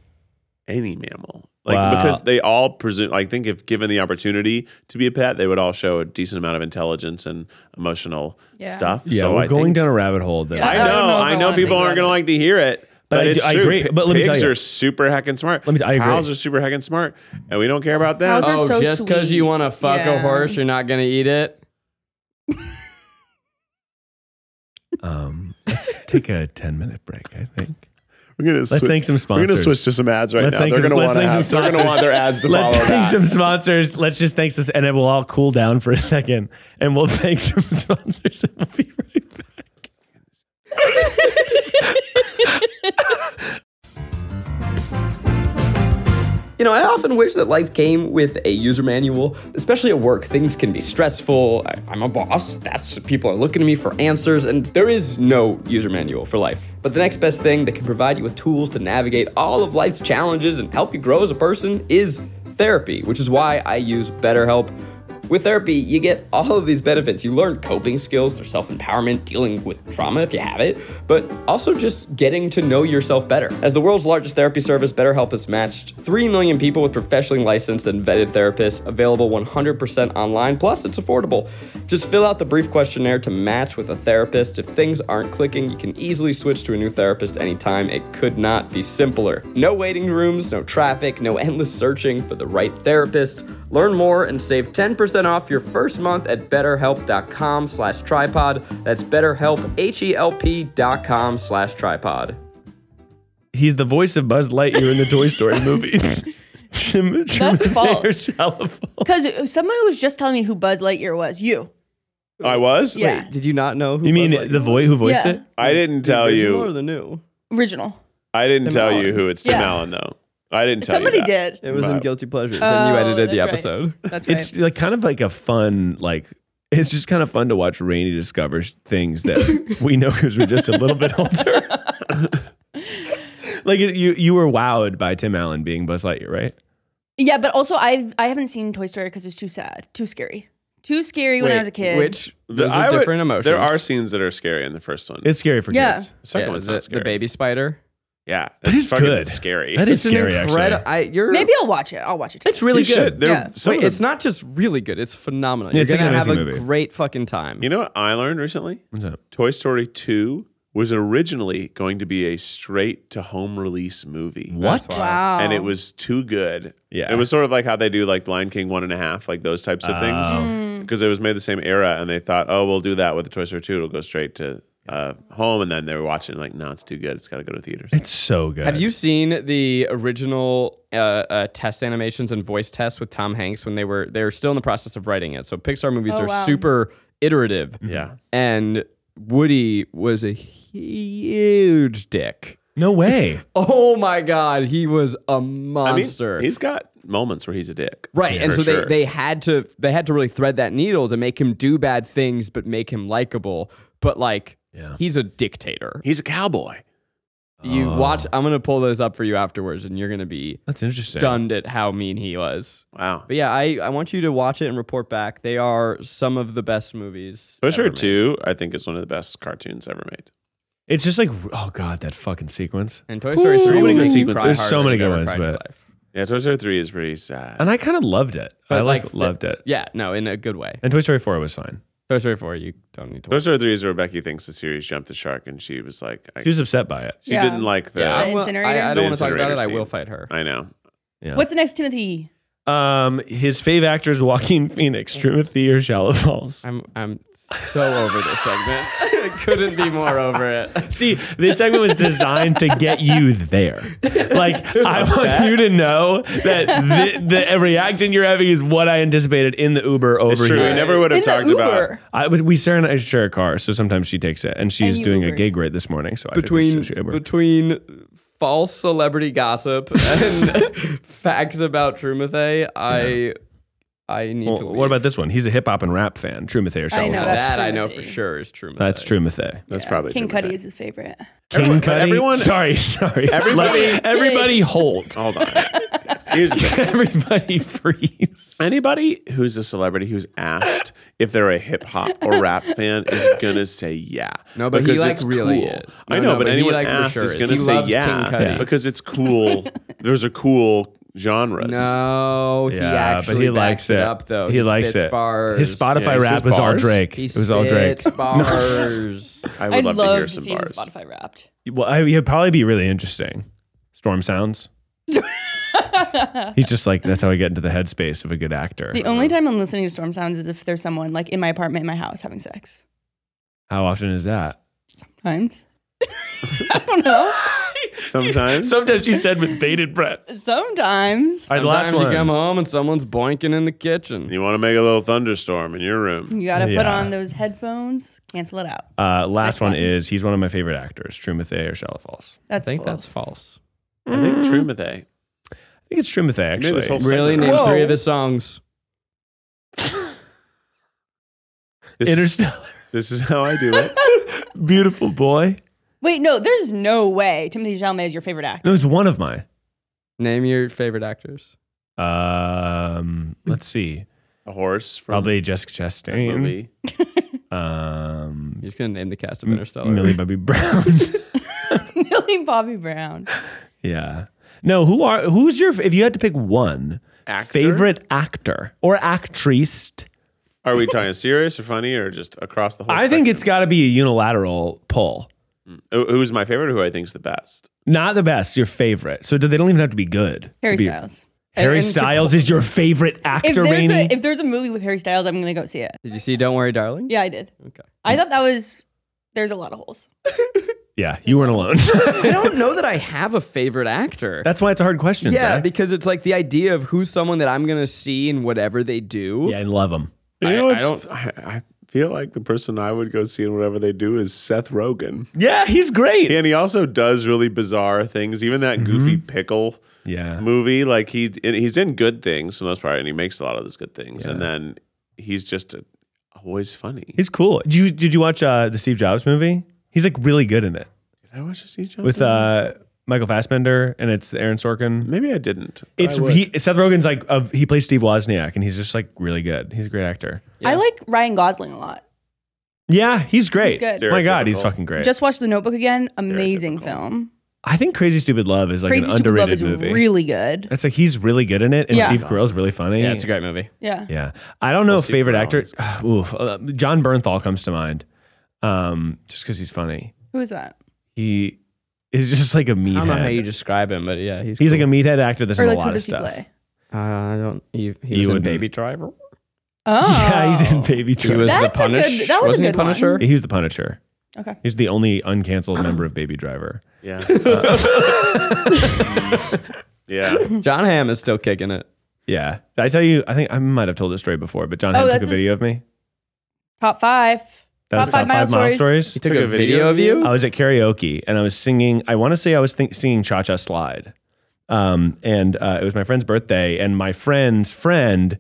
[SPEAKER 3] any mammal. Like
[SPEAKER 4] Wow.
[SPEAKER 3] because they all presume I think if given the opportunity to be a pet, they would all show a decent amount of intelligence and emotional
[SPEAKER 5] Yeah.
[SPEAKER 3] stuff.
[SPEAKER 4] yeah,
[SPEAKER 3] so
[SPEAKER 4] we're
[SPEAKER 3] I
[SPEAKER 4] going
[SPEAKER 3] think,
[SPEAKER 4] down a rabbit hole. That
[SPEAKER 5] Yeah.
[SPEAKER 3] I
[SPEAKER 5] I
[SPEAKER 3] know,
[SPEAKER 5] know
[SPEAKER 3] I
[SPEAKER 5] I
[SPEAKER 3] know people aren't going to
[SPEAKER 5] it.
[SPEAKER 3] like to hear it.
[SPEAKER 4] But
[SPEAKER 3] But,
[SPEAKER 4] I
[SPEAKER 3] it's
[SPEAKER 4] I
[SPEAKER 3] true.
[SPEAKER 4] agree.
[SPEAKER 3] Pi-
[SPEAKER 4] But let me tell
[SPEAKER 3] pigs
[SPEAKER 4] you.
[SPEAKER 3] are super heckin' smart.
[SPEAKER 4] Let me t- I agree.
[SPEAKER 3] Cows are super heckin' smart, and we don't care about them.
[SPEAKER 5] Cows are
[SPEAKER 2] oh,
[SPEAKER 5] so
[SPEAKER 2] just because you want to fuck a horse, you're not gonna eat it. [laughs]
[SPEAKER 4] um, let's take a ten minute break. I think.
[SPEAKER 3] We're gonna
[SPEAKER 4] Let's
[SPEAKER 3] switch-
[SPEAKER 4] thank some sponsors.
[SPEAKER 3] We're gonna switch to some ads right
[SPEAKER 4] Let's
[SPEAKER 3] now. They're
[SPEAKER 4] some-
[SPEAKER 3] gonna want
[SPEAKER 4] thank some
[SPEAKER 3] they're gonna
[SPEAKER 4] sponsors.
[SPEAKER 3] want their ads to
[SPEAKER 4] Let's
[SPEAKER 3] follow
[SPEAKER 4] thank
[SPEAKER 3] that.
[SPEAKER 4] some sponsors. Let's just thank some, and then we'll all cool down for a second, and we'll thank some [laughs] sponsors, and we'll be right back. [laughs]
[SPEAKER 2] You know, I often wish that life came with a user manual, especially at work. Things can be stressful. I, I'm a boss. That's people are looking to me for answers, and there is no user manual for life. But the next best thing that can provide you with tools to navigate all of life's challenges and help you grow as a person is therapy, which is why I use BetterHelp. With therapy, you get all of these benefits. You learn coping skills, there's self empowerment, dealing with trauma if you have it, but also just getting to know yourself better. As the world's largest therapy service, BetterHelp has matched 3 million people with professionally licensed and vetted therapists, available 100% online, plus it's affordable. Just fill out the brief questionnaire to match with a therapist. If things aren't clicking, you can easily switch to a new therapist anytime. It could not be simpler. No waiting rooms, no traffic, no endless searching for the right therapist. Learn more and save 10% off your first month at betterhelp.com slash trypod. That's betterhelp, H-E-L-P dot com slash trypod.
[SPEAKER 4] He's the voice of Buzz Lightyear in the Toy Story movies. [laughs] Jim,
[SPEAKER 5] That's false.
[SPEAKER 4] false.
[SPEAKER 5] Because someone was just telling me who Buzz Lightyear was. You.
[SPEAKER 3] I was.
[SPEAKER 5] Yeah.
[SPEAKER 2] Wait, did you not know who
[SPEAKER 4] You mean
[SPEAKER 2] Buzz
[SPEAKER 4] the voice who voiced
[SPEAKER 5] Yeah.
[SPEAKER 4] it?
[SPEAKER 3] I didn't
[SPEAKER 2] The
[SPEAKER 3] tell
[SPEAKER 2] original
[SPEAKER 3] you.
[SPEAKER 2] or the new?
[SPEAKER 5] Original.
[SPEAKER 3] I didn't
[SPEAKER 2] Tim
[SPEAKER 3] tell you who it's Tim
[SPEAKER 5] Yeah.
[SPEAKER 3] Allen though. I didn't tell
[SPEAKER 5] Somebody
[SPEAKER 3] you that.
[SPEAKER 5] did.
[SPEAKER 2] It was in Guilty Pleasures, and oh, you
[SPEAKER 5] Oh,
[SPEAKER 2] edited the
[SPEAKER 5] that's right.
[SPEAKER 2] episode.
[SPEAKER 5] That's right.
[SPEAKER 4] It's like kind of like a fun like. It's just kind of fun to watch Rainie discover things that [laughs] we know because we're just a little bit older. [laughs] like it, you, you were wowed by Tim Allen being Buzz Lightyear, right?
[SPEAKER 5] yeah, but also I I haven't seen Toy Story because it was too sad, too scary, too scary when I was a kid.
[SPEAKER 2] Which
[SPEAKER 3] The-
[SPEAKER 2] those
[SPEAKER 3] I
[SPEAKER 2] are
[SPEAKER 3] would-
[SPEAKER 2] different emotions.
[SPEAKER 3] There are scenes that are scary in the first one.
[SPEAKER 4] It's scary for
[SPEAKER 5] Yeah.
[SPEAKER 4] kids.
[SPEAKER 3] the second
[SPEAKER 2] yeah,
[SPEAKER 3] one's
[SPEAKER 2] the,
[SPEAKER 3] not scary.
[SPEAKER 2] the baby spider.
[SPEAKER 3] Yeah,
[SPEAKER 4] That
[SPEAKER 3] it's
[SPEAKER 4] is
[SPEAKER 3] fucking
[SPEAKER 4] good.
[SPEAKER 3] scary.
[SPEAKER 4] That is
[SPEAKER 2] It's an
[SPEAKER 4] scary, actually.
[SPEAKER 2] incredi- I, you're,
[SPEAKER 5] Maybe I'll watch it. I'll watch it.
[SPEAKER 4] It's really
[SPEAKER 3] You
[SPEAKER 4] good.
[SPEAKER 5] Yeah.
[SPEAKER 3] some
[SPEAKER 2] Wait,
[SPEAKER 3] the-
[SPEAKER 2] it's not just really good; it's phenomenal.
[SPEAKER 4] Yeah,
[SPEAKER 2] You're
[SPEAKER 4] it's
[SPEAKER 2] gonna have a
[SPEAKER 4] movie.
[SPEAKER 2] great fucking time.
[SPEAKER 3] You know what I learned recently?
[SPEAKER 4] What's up?
[SPEAKER 3] Toy Story 2 was originally going to be a straight to home release movie.
[SPEAKER 4] What?
[SPEAKER 5] Wow.
[SPEAKER 3] And it was too good.
[SPEAKER 4] Yeah.
[SPEAKER 3] It was sort of like how they do like Lion King one and a half, like those types of
[SPEAKER 4] Oh.
[SPEAKER 3] things. Because it was made the same era and they thought, oh, we'll do that with the Toy Story 2. It'll go straight to uh, home. And then they were watching like, no, it's too good. It's got to go to theaters.
[SPEAKER 4] It's so good.
[SPEAKER 2] Have you seen the original uh, uh, test animations and voice tests with Tom Hanks when they were they were still in the process of writing it? So Pixar movies
[SPEAKER 5] Oh,
[SPEAKER 2] are
[SPEAKER 5] wow.
[SPEAKER 2] super iterative,
[SPEAKER 3] yeah.
[SPEAKER 2] and Woody was a huge dick.
[SPEAKER 4] No way. [laughs]
[SPEAKER 2] Oh my god, he was a
[SPEAKER 3] I mean,
[SPEAKER 2] monster.
[SPEAKER 3] he's got moments where he's a dick.
[SPEAKER 2] right, and
[SPEAKER 3] For
[SPEAKER 2] so
[SPEAKER 3] sure.
[SPEAKER 2] they, they had to they had to really thread that needle to make him do bad things but make him likable. But like
[SPEAKER 4] Yeah.
[SPEAKER 2] he's a dictator.
[SPEAKER 3] He's a cowboy.
[SPEAKER 2] You
[SPEAKER 4] Oh.
[SPEAKER 2] watch I'm gonna pull those up for you afterwards and you're gonna be
[SPEAKER 4] That's interesting.
[SPEAKER 2] stunned at how mean he was.
[SPEAKER 3] Wow.
[SPEAKER 2] But yeah, I, I want you to watch it and report back. They are some of the best movies.
[SPEAKER 3] Toy
[SPEAKER 2] ever
[SPEAKER 3] Story
[SPEAKER 2] made.
[SPEAKER 3] 2, I think, is one of the best cartoons ever made.
[SPEAKER 4] It's just like, oh god, that fucking sequence.
[SPEAKER 2] And Toy Story
[SPEAKER 4] Ooh.
[SPEAKER 2] 3
[SPEAKER 4] So many
[SPEAKER 2] will
[SPEAKER 4] good
[SPEAKER 2] make you
[SPEAKER 3] sequences.
[SPEAKER 2] cry
[SPEAKER 4] There's
[SPEAKER 2] harder
[SPEAKER 4] so
[SPEAKER 2] than
[SPEAKER 4] many
[SPEAKER 2] you've
[SPEAKER 4] good
[SPEAKER 2] ever
[SPEAKER 4] ones,
[SPEAKER 2] cried in your
[SPEAKER 4] but-
[SPEAKER 2] life.
[SPEAKER 3] Yeah, Toy Story 3 is pretty sad.
[SPEAKER 4] And I kind of loved it.
[SPEAKER 2] But
[SPEAKER 4] I like
[SPEAKER 2] like,
[SPEAKER 4] loved it.
[SPEAKER 2] Yeah, no, in a good way.
[SPEAKER 4] And Toy Story 4 was fine.
[SPEAKER 2] Toy Story 4, you don't need to
[SPEAKER 3] Toy
[SPEAKER 2] watch.
[SPEAKER 3] Story 3 is where Becky thinks the series jumped the shark and she was like, I,
[SPEAKER 4] She was upset by it.
[SPEAKER 3] she
[SPEAKER 5] Yeah.
[SPEAKER 3] didn't like the.
[SPEAKER 2] Yeah,
[SPEAKER 5] The
[SPEAKER 2] well,
[SPEAKER 5] incinerator?
[SPEAKER 2] I, I
[SPEAKER 3] The
[SPEAKER 2] don't want to talk about
[SPEAKER 3] incinerator
[SPEAKER 2] it. I
[SPEAKER 3] scene.
[SPEAKER 2] will fight her.
[SPEAKER 3] I know.
[SPEAKER 4] Yeah.
[SPEAKER 5] What's the next Timothy?
[SPEAKER 4] Um, his fave actors: Joaquin [laughs] Phoenix, Timothy, or Shallow Falls.
[SPEAKER 2] I'm I'm so over this segment. [laughs] Couldn't be more over it. [laughs]
[SPEAKER 4] See, this segment was designed to get you there. Like, I want you to know that the, the reaction you're having is what I anticipated in the Uber over
[SPEAKER 3] It's true. We
[SPEAKER 4] here.
[SPEAKER 3] never would have
[SPEAKER 5] In the
[SPEAKER 3] talked about.
[SPEAKER 5] Uber.
[SPEAKER 4] I, but we Sarah and I share a car, so sometimes she takes it, and she's
[SPEAKER 5] you
[SPEAKER 4] doing a
[SPEAKER 5] Ubered.
[SPEAKER 4] gig right this morning. So I took
[SPEAKER 2] Between
[SPEAKER 4] this Uber.
[SPEAKER 2] between false celebrity gossip and [laughs] facts about Trumathay, I I need
[SPEAKER 4] Well,
[SPEAKER 2] to.
[SPEAKER 4] what about this one? He's a hip hop and rap fan. True Mathay or Shallow
[SPEAKER 5] I know,
[SPEAKER 4] Falls?
[SPEAKER 5] that's
[SPEAKER 2] that? I know for sure is Trumathay.
[SPEAKER 4] That's True Mathay.
[SPEAKER 3] That's probably
[SPEAKER 5] Kid
[SPEAKER 3] Timothy.
[SPEAKER 5] Cudi is his favorite.
[SPEAKER 4] Kid
[SPEAKER 3] Everyone-
[SPEAKER 4] Cudi.
[SPEAKER 3] everyone-
[SPEAKER 4] sorry, sorry. [laughs]
[SPEAKER 3] Everybody-
[SPEAKER 4] Let- everybody hold.
[SPEAKER 3] Hold on. Here's. [laughs]
[SPEAKER 4] Everybody freeze.
[SPEAKER 3] Anybody who's a celebrity who's asked if they're a hip hop or rap fan is gonna say yeah.
[SPEAKER 2] No, but he,
[SPEAKER 3] because
[SPEAKER 2] like,
[SPEAKER 3] it's
[SPEAKER 2] really
[SPEAKER 3] cool.
[SPEAKER 2] is.
[SPEAKER 3] I know,
[SPEAKER 2] no,
[SPEAKER 3] but,
[SPEAKER 2] but
[SPEAKER 3] anyone
[SPEAKER 2] like, for
[SPEAKER 3] asked
[SPEAKER 2] sure
[SPEAKER 3] is
[SPEAKER 2] is.
[SPEAKER 3] gonna
[SPEAKER 2] He
[SPEAKER 3] say
[SPEAKER 2] loves
[SPEAKER 3] yeah, because it's cool. There's a cool genres.
[SPEAKER 2] No, he
[SPEAKER 4] Yeah,
[SPEAKER 2] actually
[SPEAKER 4] but he likes it.
[SPEAKER 2] up though.
[SPEAKER 4] He likes
[SPEAKER 2] spits
[SPEAKER 4] it.
[SPEAKER 2] Bars.
[SPEAKER 4] His Spotify
[SPEAKER 3] Yeah, he
[SPEAKER 4] rap
[SPEAKER 3] spits
[SPEAKER 4] was all
[SPEAKER 3] bars?
[SPEAKER 4] Drake.
[SPEAKER 2] He
[SPEAKER 4] it was all Drake.
[SPEAKER 2] spits [laughs] bars.
[SPEAKER 3] I would
[SPEAKER 5] I'd
[SPEAKER 3] love,
[SPEAKER 5] love
[SPEAKER 3] to hear
[SPEAKER 5] to
[SPEAKER 3] some
[SPEAKER 5] see
[SPEAKER 3] bars.
[SPEAKER 5] his Spotify wrapped.
[SPEAKER 4] Well, I, he'd probably be really interesting. Storm sounds. [laughs] He's just like that's how I get into the headspace of a good actor.
[SPEAKER 5] The only time I'm listening to storm sounds is if there's someone like in my apartment, in my house, having sex.
[SPEAKER 4] How often is that?
[SPEAKER 5] Sometimes. [laughs] I don't know.
[SPEAKER 3] Sometimes. [laughs]
[SPEAKER 4] Sometimes she said with bated breath.
[SPEAKER 5] Sometimes.
[SPEAKER 4] All right, the last
[SPEAKER 2] Sometimes you
[SPEAKER 4] one.
[SPEAKER 2] come home and someone's boinking in the kitchen.
[SPEAKER 3] you want to make a little thunderstorm in your room.
[SPEAKER 5] You gotta put
[SPEAKER 4] Yeah.
[SPEAKER 5] on those headphones, cancel it out.
[SPEAKER 4] Uh, last one
[SPEAKER 5] one.
[SPEAKER 4] is he's one of my favorite actors, Trumathay or Shallow Falls.
[SPEAKER 2] I
[SPEAKER 5] That's
[SPEAKER 2] think that's false.
[SPEAKER 3] I think Trumathay.
[SPEAKER 4] I think it's Trumathay
[SPEAKER 3] made this
[SPEAKER 4] actually.
[SPEAKER 3] whole
[SPEAKER 2] Really,
[SPEAKER 3] segment
[SPEAKER 2] name
[SPEAKER 5] Whoa.
[SPEAKER 2] three of his songs.
[SPEAKER 3] This,
[SPEAKER 4] Interstellar. [laughs]
[SPEAKER 3] this is how I do it. [laughs]
[SPEAKER 4] Beautiful boy.
[SPEAKER 5] Wait, no, there's no way Timothy Chalamet is your favorite actor.
[SPEAKER 4] No, it's one of my.
[SPEAKER 2] Name your favorite actors.
[SPEAKER 4] Um, let's see.
[SPEAKER 3] A horse from
[SPEAKER 4] Probably Jessica
[SPEAKER 3] a
[SPEAKER 4] Chastain.
[SPEAKER 3] movie. [laughs]
[SPEAKER 4] Um,
[SPEAKER 2] You're just gonna name the cast of Interstellar.
[SPEAKER 4] Millie Bobby Brown. [laughs] [laughs]
[SPEAKER 5] Millie Bobby Brown.
[SPEAKER 4] yeah. No, who are who's your if you had to pick one
[SPEAKER 3] Actor?
[SPEAKER 4] favorite actor or actress?
[SPEAKER 3] Are we talking serious or funny or just across the whole?
[SPEAKER 4] I think it's got to be a unilateral pull.
[SPEAKER 3] Who- Who's my favorite? Who I think is the best?
[SPEAKER 4] Not the best, your favorite. So they don't even have to be good.
[SPEAKER 5] Harry
[SPEAKER 4] Be-
[SPEAKER 5] Styles.
[SPEAKER 4] Harry
[SPEAKER 5] And- and to-
[SPEAKER 4] Styles is your favorite
[SPEAKER 5] If
[SPEAKER 4] actor,
[SPEAKER 5] there's,
[SPEAKER 4] Rainie?
[SPEAKER 5] a, if there's a movie with Harry Styles, I'm gonna go see it.
[SPEAKER 2] Did you see Don't Worry, Darling?
[SPEAKER 5] Yeah, I did.
[SPEAKER 2] Okay.
[SPEAKER 5] I thought that was. There's a lot of holes. [laughs]
[SPEAKER 4] yeah, you weren't alone.
[SPEAKER 2] I [laughs] don't know that I have a favorite actor.
[SPEAKER 4] That's why it's a hard question.
[SPEAKER 2] yeah,
[SPEAKER 4] Zach.
[SPEAKER 2] because it's like the idea of who's someone that I'm gonna see in whatever they do.
[SPEAKER 4] yeah, and love them.
[SPEAKER 3] You
[SPEAKER 2] I-
[SPEAKER 3] know,
[SPEAKER 2] I don't-
[SPEAKER 3] I, I feel like the person I would go see in whatever they do is Seth Rogen.
[SPEAKER 4] Yeah, he's great.
[SPEAKER 3] And he also does really bizarre things. Even that goofy pickle
[SPEAKER 4] Yeah.
[SPEAKER 3] movie, like he he's in good things for the most part, and he makes a lot of those good things. And then he's just a, always funny.
[SPEAKER 4] He's cool. Did you did you watch uh, the Steve Jobs movie? He's like really good in it
[SPEAKER 3] Did I watch the Steve Jobs
[SPEAKER 4] with
[SPEAKER 3] movie?
[SPEAKER 4] uh, Michael Fassbender and it's Aaron Sorkin.
[SPEAKER 3] Maybe I didn't. but
[SPEAKER 4] It's
[SPEAKER 3] I would.
[SPEAKER 4] he, Seth Rogen's like of he plays Steve Wozniak and he's just like really good. He's a great actor.
[SPEAKER 5] I like Ryan Gosling a lot.
[SPEAKER 4] Yeah, he's great.
[SPEAKER 5] He's good.
[SPEAKER 4] Oh my god, he's
[SPEAKER 3] Stereotypical.
[SPEAKER 4] fucking great.
[SPEAKER 5] Just watched The Notebook again. Amazing film.
[SPEAKER 4] I think Crazy Stupid Love is like
[SPEAKER 5] Crazy
[SPEAKER 4] an
[SPEAKER 5] Stupid Love
[SPEAKER 4] underrated
[SPEAKER 5] is
[SPEAKER 4] movie.
[SPEAKER 5] really good.
[SPEAKER 4] It's like he's really good in it, and
[SPEAKER 5] Yeah.
[SPEAKER 4] Steve Carell's really funny.
[SPEAKER 2] Yeah, it's a great movie.
[SPEAKER 5] Yeah.
[SPEAKER 4] Yeah, I don't know if favorite
[SPEAKER 3] Carell
[SPEAKER 4] actor. [sighs] Oof, uh, Jon Bernthal comes to mind, um, just because he's funny.
[SPEAKER 5] Who is that?
[SPEAKER 4] He is just like a meathead.
[SPEAKER 2] I don't know how you describe him, but yeah, he's
[SPEAKER 4] He's
[SPEAKER 2] cool.
[SPEAKER 4] like a meathead actor that's
[SPEAKER 5] Or
[SPEAKER 4] in
[SPEAKER 5] like
[SPEAKER 4] a
[SPEAKER 5] who
[SPEAKER 4] lot of
[SPEAKER 5] does he
[SPEAKER 4] stuff.
[SPEAKER 5] play?
[SPEAKER 2] Uh, I don't. He, he
[SPEAKER 4] You
[SPEAKER 2] was in. Baby Driver.
[SPEAKER 5] Oh. [laughs]
[SPEAKER 4] Yeah, he's in Baby Driver.
[SPEAKER 2] He
[SPEAKER 4] Driver.
[SPEAKER 2] was
[SPEAKER 5] That's
[SPEAKER 2] the
[SPEAKER 5] a good-
[SPEAKER 2] Punish.
[SPEAKER 5] that was a
[SPEAKER 2] Wasn't he
[SPEAKER 5] good one.
[SPEAKER 2] Punisher?
[SPEAKER 4] He was the Punisher.
[SPEAKER 5] Okay.
[SPEAKER 4] He's the only uncanceled [gasps] member of Baby Driver.
[SPEAKER 3] Yeah. [laughs] yeah.
[SPEAKER 2] Jon Hamm is still kicking it.
[SPEAKER 4] Yeah, Did I tell you. I think I might have told this story before, but John
[SPEAKER 5] Oh,
[SPEAKER 4] Hamm took a video of me.
[SPEAKER 5] Top five.
[SPEAKER 4] That was
[SPEAKER 5] top
[SPEAKER 4] the
[SPEAKER 5] five mile stories.
[SPEAKER 2] He took, a, video of you.
[SPEAKER 4] I was at karaoke and I was singing. I want to say I was think, singing Cha Cha Slide, um, and uh, it was my friend's birthday, and my friend's friend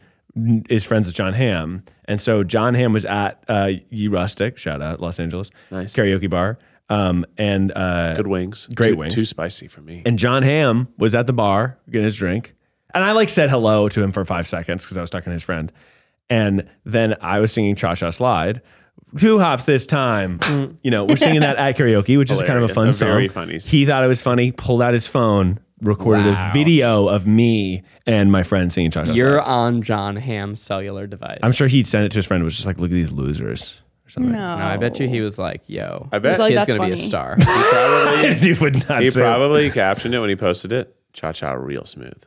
[SPEAKER 4] is friends with Jon Hamm, and so Jon Hamm was at uh, Ye Rustic, shout out Los Angeles,
[SPEAKER 3] Nice.
[SPEAKER 4] karaoke bar, um, and uh,
[SPEAKER 3] Good wings.
[SPEAKER 4] Great
[SPEAKER 3] Too-
[SPEAKER 4] wings.
[SPEAKER 3] Too spicy for me.
[SPEAKER 4] and Jon Hamm was at the bar getting his drink. And I like said hello to him for five seconds because I was talking to his friend. And then I was singing Cha Cha Slide. Two hops this time. Mm. You know, we're singing that [laughs] at karaoke, which is kind of a fun
[SPEAKER 3] A
[SPEAKER 4] song.
[SPEAKER 3] very funny
[SPEAKER 4] He thought it was funny, pulled out his phone, recorded
[SPEAKER 2] Wow.
[SPEAKER 4] a video of me and my friend singing Cha Cha
[SPEAKER 2] You're
[SPEAKER 4] Slide.
[SPEAKER 2] on Jon Hamm's cellular device.
[SPEAKER 4] I'm sure he'd send it to his friend, was just like, look at these losers. Or something.
[SPEAKER 5] No.
[SPEAKER 2] No, I bet you he was like, "Yo,
[SPEAKER 3] I bet.
[SPEAKER 2] this
[SPEAKER 5] like,
[SPEAKER 2] kid's gonna be a star." [laughs]
[SPEAKER 3] He probably, [laughs]
[SPEAKER 4] Dude would not
[SPEAKER 3] he
[SPEAKER 4] say-
[SPEAKER 3] probably captioned it when he posted it. Cha cha real smooth.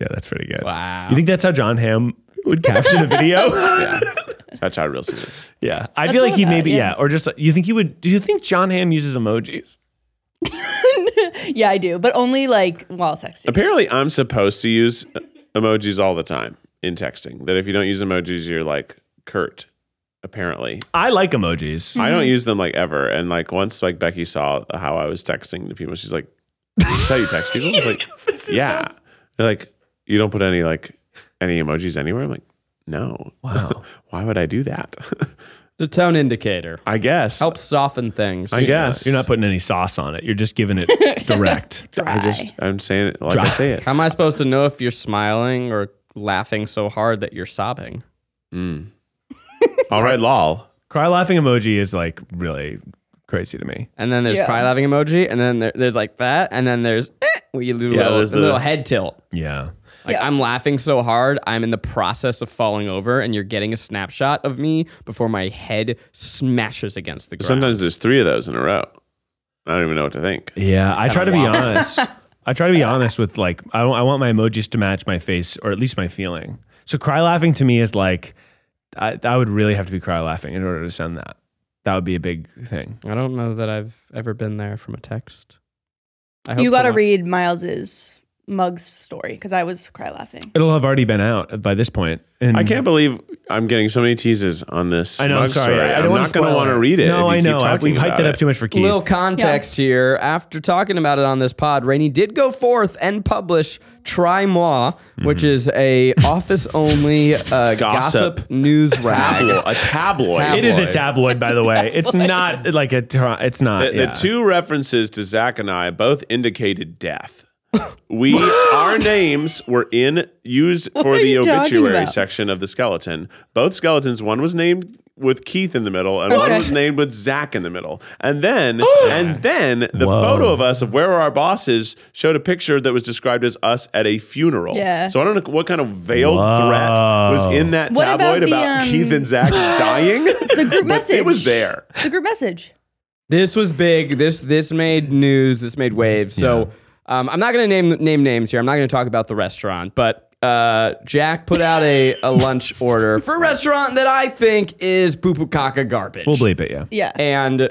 [SPEAKER 4] Yeah, that's pretty good.
[SPEAKER 2] Wow.
[SPEAKER 4] You think that's how Jon Hamm would caption a video?
[SPEAKER 3] Yeah. That's how real smooth.
[SPEAKER 4] yeah. I
[SPEAKER 5] That's
[SPEAKER 4] feel like he
[SPEAKER 5] bad,
[SPEAKER 4] maybe, yeah.
[SPEAKER 5] yeah.
[SPEAKER 4] Or just, you think he would, do you think Jon Hamm uses emojis? [laughs]
[SPEAKER 5] Yeah, I do, but only like while texting.
[SPEAKER 3] Apparently, I'm supposed to use emojis all the time in texting. That if you don't use emojis, you're like curt. Apparently,
[SPEAKER 4] I like emojis.
[SPEAKER 3] I don't mm-hmm. use them like ever. And like once, like Becky saw how I was texting to people, she's like, "This is how you text people?" I was like, [laughs] "Yeah." They're like, "You don't put any like any emojis anywhere?" I'm like, "No."
[SPEAKER 4] Wow. [laughs]
[SPEAKER 3] Why would I do that?
[SPEAKER 2] It's a tone indicator.
[SPEAKER 3] I guess.
[SPEAKER 2] Helps soften things.
[SPEAKER 3] I guess
[SPEAKER 4] You're not putting any sauce on it. You're just giving it [laughs] direct.
[SPEAKER 3] I just I'm saying it like I say it.
[SPEAKER 2] How am I supposed to know if you're smiling or laughing so hard that you're sobbing? [laughs]
[SPEAKER 3] All right, lol.
[SPEAKER 4] Cry laughing emoji is like really crazy to me.
[SPEAKER 2] And then there's
[SPEAKER 5] Yeah.
[SPEAKER 2] cry laughing emoji, and then there, there's like that, and then there's eh, where you do a
[SPEAKER 3] Yeah,
[SPEAKER 2] little,
[SPEAKER 3] there's
[SPEAKER 2] a
[SPEAKER 3] the-
[SPEAKER 2] little head tilt.
[SPEAKER 4] Yeah.
[SPEAKER 2] Like
[SPEAKER 5] Yeah.
[SPEAKER 2] I'm laughing so hard, I'm in the process of falling over, and you're getting a snapshot of me before my head smashes against the ground.
[SPEAKER 3] Sometimes there's three of those in a row. I don't even know what to think.
[SPEAKER 4] Yeah. I try to be honest. I try to be honest with like, I, I want my emojis to match my face or at least my feeling. So cry laughing to me is like, I, I would really have to be cry laughing in order to send that. That would be a big thing.
[SPEAKER 2] I don't know that I've ever been there from a text. I hope
[SPEAKER 5] You got to read Miles's Mug's story because I was cry laughing.
[SPEAKER 4] It'll have already been out by this point. And
[SPEAKER 3] I can't believe I'm getting so many teases on this.
[SPEAKER 4] I know. I'm sorry.
[SPEAKER 3] story.
[SPEAKER 4] I, I don't
[SPEAKER 3] I'm
[SPEAKER 4] want
[SPEAKER 3] not
[SPEAKER 4] to
[SPEAKER 3] going to want to read it.
[SPEAKER 4] No, I know. I- We've hyped it up too much for Keith.
[SPEAKER 2] Little context here. After talking about it on this pod, Rainie did go forth and publish Try Moi, which
[SPEAKER 3] Mm-hmm.
[SPEAKER 2] is a [laughs] office only uh, gossip.
[SPEAKER 3] Gossip.
[SPEAKER 2] news rag.
[SPEAKER 3] Tabloid, a tabloid. [laughs]
[SPEAKER 2] Tab-
[SPEAKER 4] It is a
[SPEAKER 2] tabloid.
[SPEAKER 4] tabloid, by the way. [laughs] It's not like a. tra- It's not.
[SPEAKER 3] The, the two references to Zach and I both indicated death. We [laughs] our names were in used for
[SPEAKER 5] are
[SPEAKER 3] the
[SPEAKER 5] you talking
[SPEAKER 3] obituary
[SPEAKER 5] about?
[SPEAKER 3] section of the skeleton. Both skeletons, one was named with Keith in the middle, and one was named with Zach in the middle. And then [gasps] and then the photo of us of where our bosses showed a picture that was described as us at a funeral.
[SPEAKER 5] Yeah.
[SPEAKER 3] So I don't know what kind of veiled
[SPEAKER 4] Whoa.
[SPEAKER 3] threat was in that
[SPEAKER 5] What about
[SPEAKER 3] tabloid
[SPEAKER 5] the,
[SPEAKER 3] about,
[SPEAKER 5] um,
[SPEAKER 3] Keith and Zach [gasps] dying.
[SPEAKER 5] The group [laughs]
[SPEAKER 3] But
[SPEAKER 5] message.
[SPEAKER 3] It was there.
[SPEAKER 5] The group message.
[SPEAKER 2] This was big. This this made news. This made waves. So um, I'm not going to name name names here. I'm not going to talk about the restaurant, but uh, Jack put out a, a [laughs] lunch order for a restaurant that I think is poo poo garbage.
[SPEAKER 4] We'll bleep it. Yeah.
[SPEAKER 5] Yeah.
[SPEAKER 2] And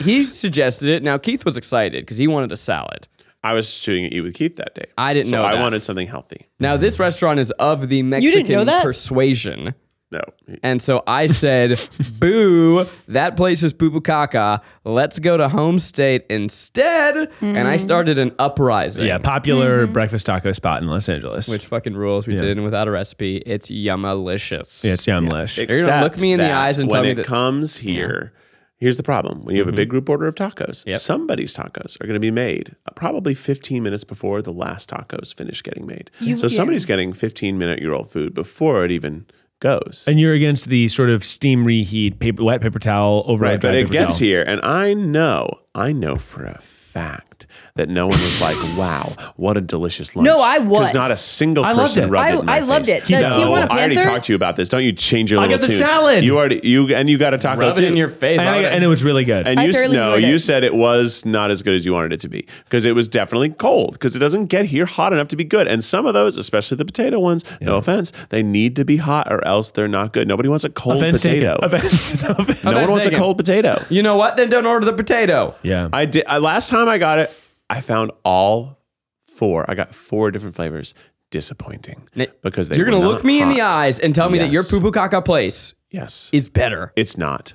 [SPEAKER 2] he suggested it. Now Keith was excited because he wanted a salad.
[SPEAKER 3] I was shooting at you with Keith that day.
[SPEAKER 2] I didn't
[SPEAKER 3] so
[SPEAKER 2] know
[SPEAKER 3] I
[SPEAKER 2] that.
[SPEAKER 3] wanted something healthy.
[SPEAKER 2] Now this restaurant is of the
[SPEAKER 5] didn't
[SPEAKER 2] Mexican
[SPEAKER 5] know that?
[SPEAKER 2] persuasion.
[SPEAKER 3] No.
[SPEAKER 2] And so I said, [laughs] boo, that place is poo poo. Let's go to HomeState instead. And I started an uprising.
[SPEAKER 4] Yeah. Popular
[SPEAKER 5] Mm-hmm.
[SPEAKER 4] breakfast taco spot in Los Angeles.
[SPEAKER 2] Which fucking rules. We did it without a recipe. It's yummalicious.
[SPEAKER 4] yeah, it's Yumlish.
[SPEAKER 2] You're gonna look me in the eyes and
[SPEAKER 3] when
[SPEAKER 2] tell me
[SPEAKER 3] it
[SPEAKER 2] that-
[SPEAKER 3] comes here. Here's the problem: when you have a big group order of tacos,
[SPEAKER 2] Mm-hmm. Yep.
[SPEAKER 3] somebody's tacos are going to be made uh, probably 15 minutes before the last tacos finish getting made.
[SPEAKER 5] You-
[SPEAKER 3] so
[SPEAKER 5] yeah.
[SPEAKER 3] somebody's getting 15 minute year old food before it even goes.
[SPEAKER 4] And you're against the sort of steam reheat, paper, wet paper towel over
[SPEAKER 3] Right, but it gets
[SPEAKER 4] towel.
[SPEAKER 3] here, and I know, I know for a fact that no one was like, "Wow, what a delicious lunch."
[SPEAKER 5] No, I was.
[SPEAKER 3] not a single
[SPEAKER 4] I loved
[SPEAKER 3] person
[SPEAKER 4] it.
[SPEAKER 3] rubbed
[SPEAKER 5] I-
[SPEAKER 3] it in
[SPEAKER 5] I loved
[SPEAKER 3] face.
[SPEAKER 5] it. The
[SPEAKER 3] no,
[SPEAKER 5] Tijuana
[SPEAKER 3] I already
[SPEAKER 5] Panther-
[SPEAKER 3] talked to you about this. Don't you change your
[SPEAKER 4] I
[SPEAKER 3] little
[SPEAKER 4] got the
[SPEAKER 3] tune.
[SPEAKER 4] salad.
[SPEAKER 3] You already you and you got a taco
[SPEAKER 2] Rub
[SPEAKER 3] too.
[SPEAKER 2] it in your face.
[SPEAKER 4] And, I-
[SPEAKER 2] Why would I-
[SPEAKER 4] and it was really good.
[SPEAKER 3] And
[SPEAKER 5] I
[SPEAKER 3] you
[SPEAKER 5] thoroughly
[SPEAKER 3] no,
[SPEAKER 5] enjoyed
[SPEAKER 3] you
[SPEAKER 5] it.
[SPEAKER 3] said it was not as good as you wanted it to be because it was definitely cold because it doesn't get here hot enough to be good. And some of those, especially the potato ones, no offense, they need to be hot or else they're not good. Nobody wants a cold
[SPEAKER 4] Offense taken.
[SPEAKER 3] potato.
[SPEAKER 4] Offense- offense.
[SPEAKER 3] No one
[SPEAKER 2] Offense
[SPEAKER 3] wants
[SPEAKER 2] taken.
[SPEAKER 3] a cold potato.
[SPEAKER 2] You know what? Then don't order the potato.
[SPEAKER 4] yeah.
[SPEAKER 3] I did. I, last time I got it, I found all four. I got four different flavors. Disappointing
[SPEAKER 2] Ni-
[SPEAKER 3] because they
[SPEAKER 2] You're gonna look me in the eyes and tell me that your
[SPEAKER 3] Yes.
[SPEAKER 2] poo poo caca place
[SPEAKER 3] Yes,
[SPEAKER 2] is better.
[SPEAKER 3] it's not.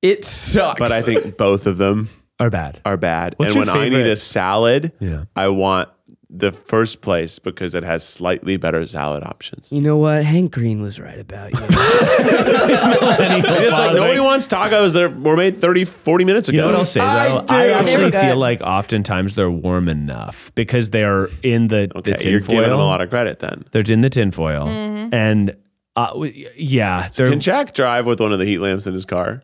[SPEAKER 2] It sucks.
[SPEAKER 3] But I think both of them
[SPEAKER 4] Are bad.
[SPEAKER 3] are bad.
[SPEAKER 4] What's
[SPEAKER 3] and
[SPEAKER 4] your
[SPEAKER 3] when I need a salad,
[SPEAKER 4] Yeah.
[SPEAKER 3] I want the first place because it has slightly better salad options.
[SPEAKER 2] You know what? Hank Green was right about you. [laughs]
[SPEAKER 3] It's like nobody wants tacos that were made 30, 40 minutes ago.
[SPEAKER 4] You know what I'll say
[SPEAKER 2] I
[SPEAKER 4] though?
[SPEAKER 2] do.
[SPEAKER 4] I actually
[SPEAKER 5] were
[SPEAKER 4] feel like oftentimes they're warm enough because they are in the,
[SPEAKER 3] Okay,
[SPEAKER 4] the
[SPEAKER 3] you're
[SPEAKER 4] tinfoil.
[SPEAKER 3] giving them a lot of credit then.
[SPEAKER 4] They're in the tinfoil,
[SPEAKER 5] Mm-hmm.
[SPEAKER 4] and uh, w- yeah, they're.
[SPEAKER 3] Can Jack drive with one of the heat lamps in his car?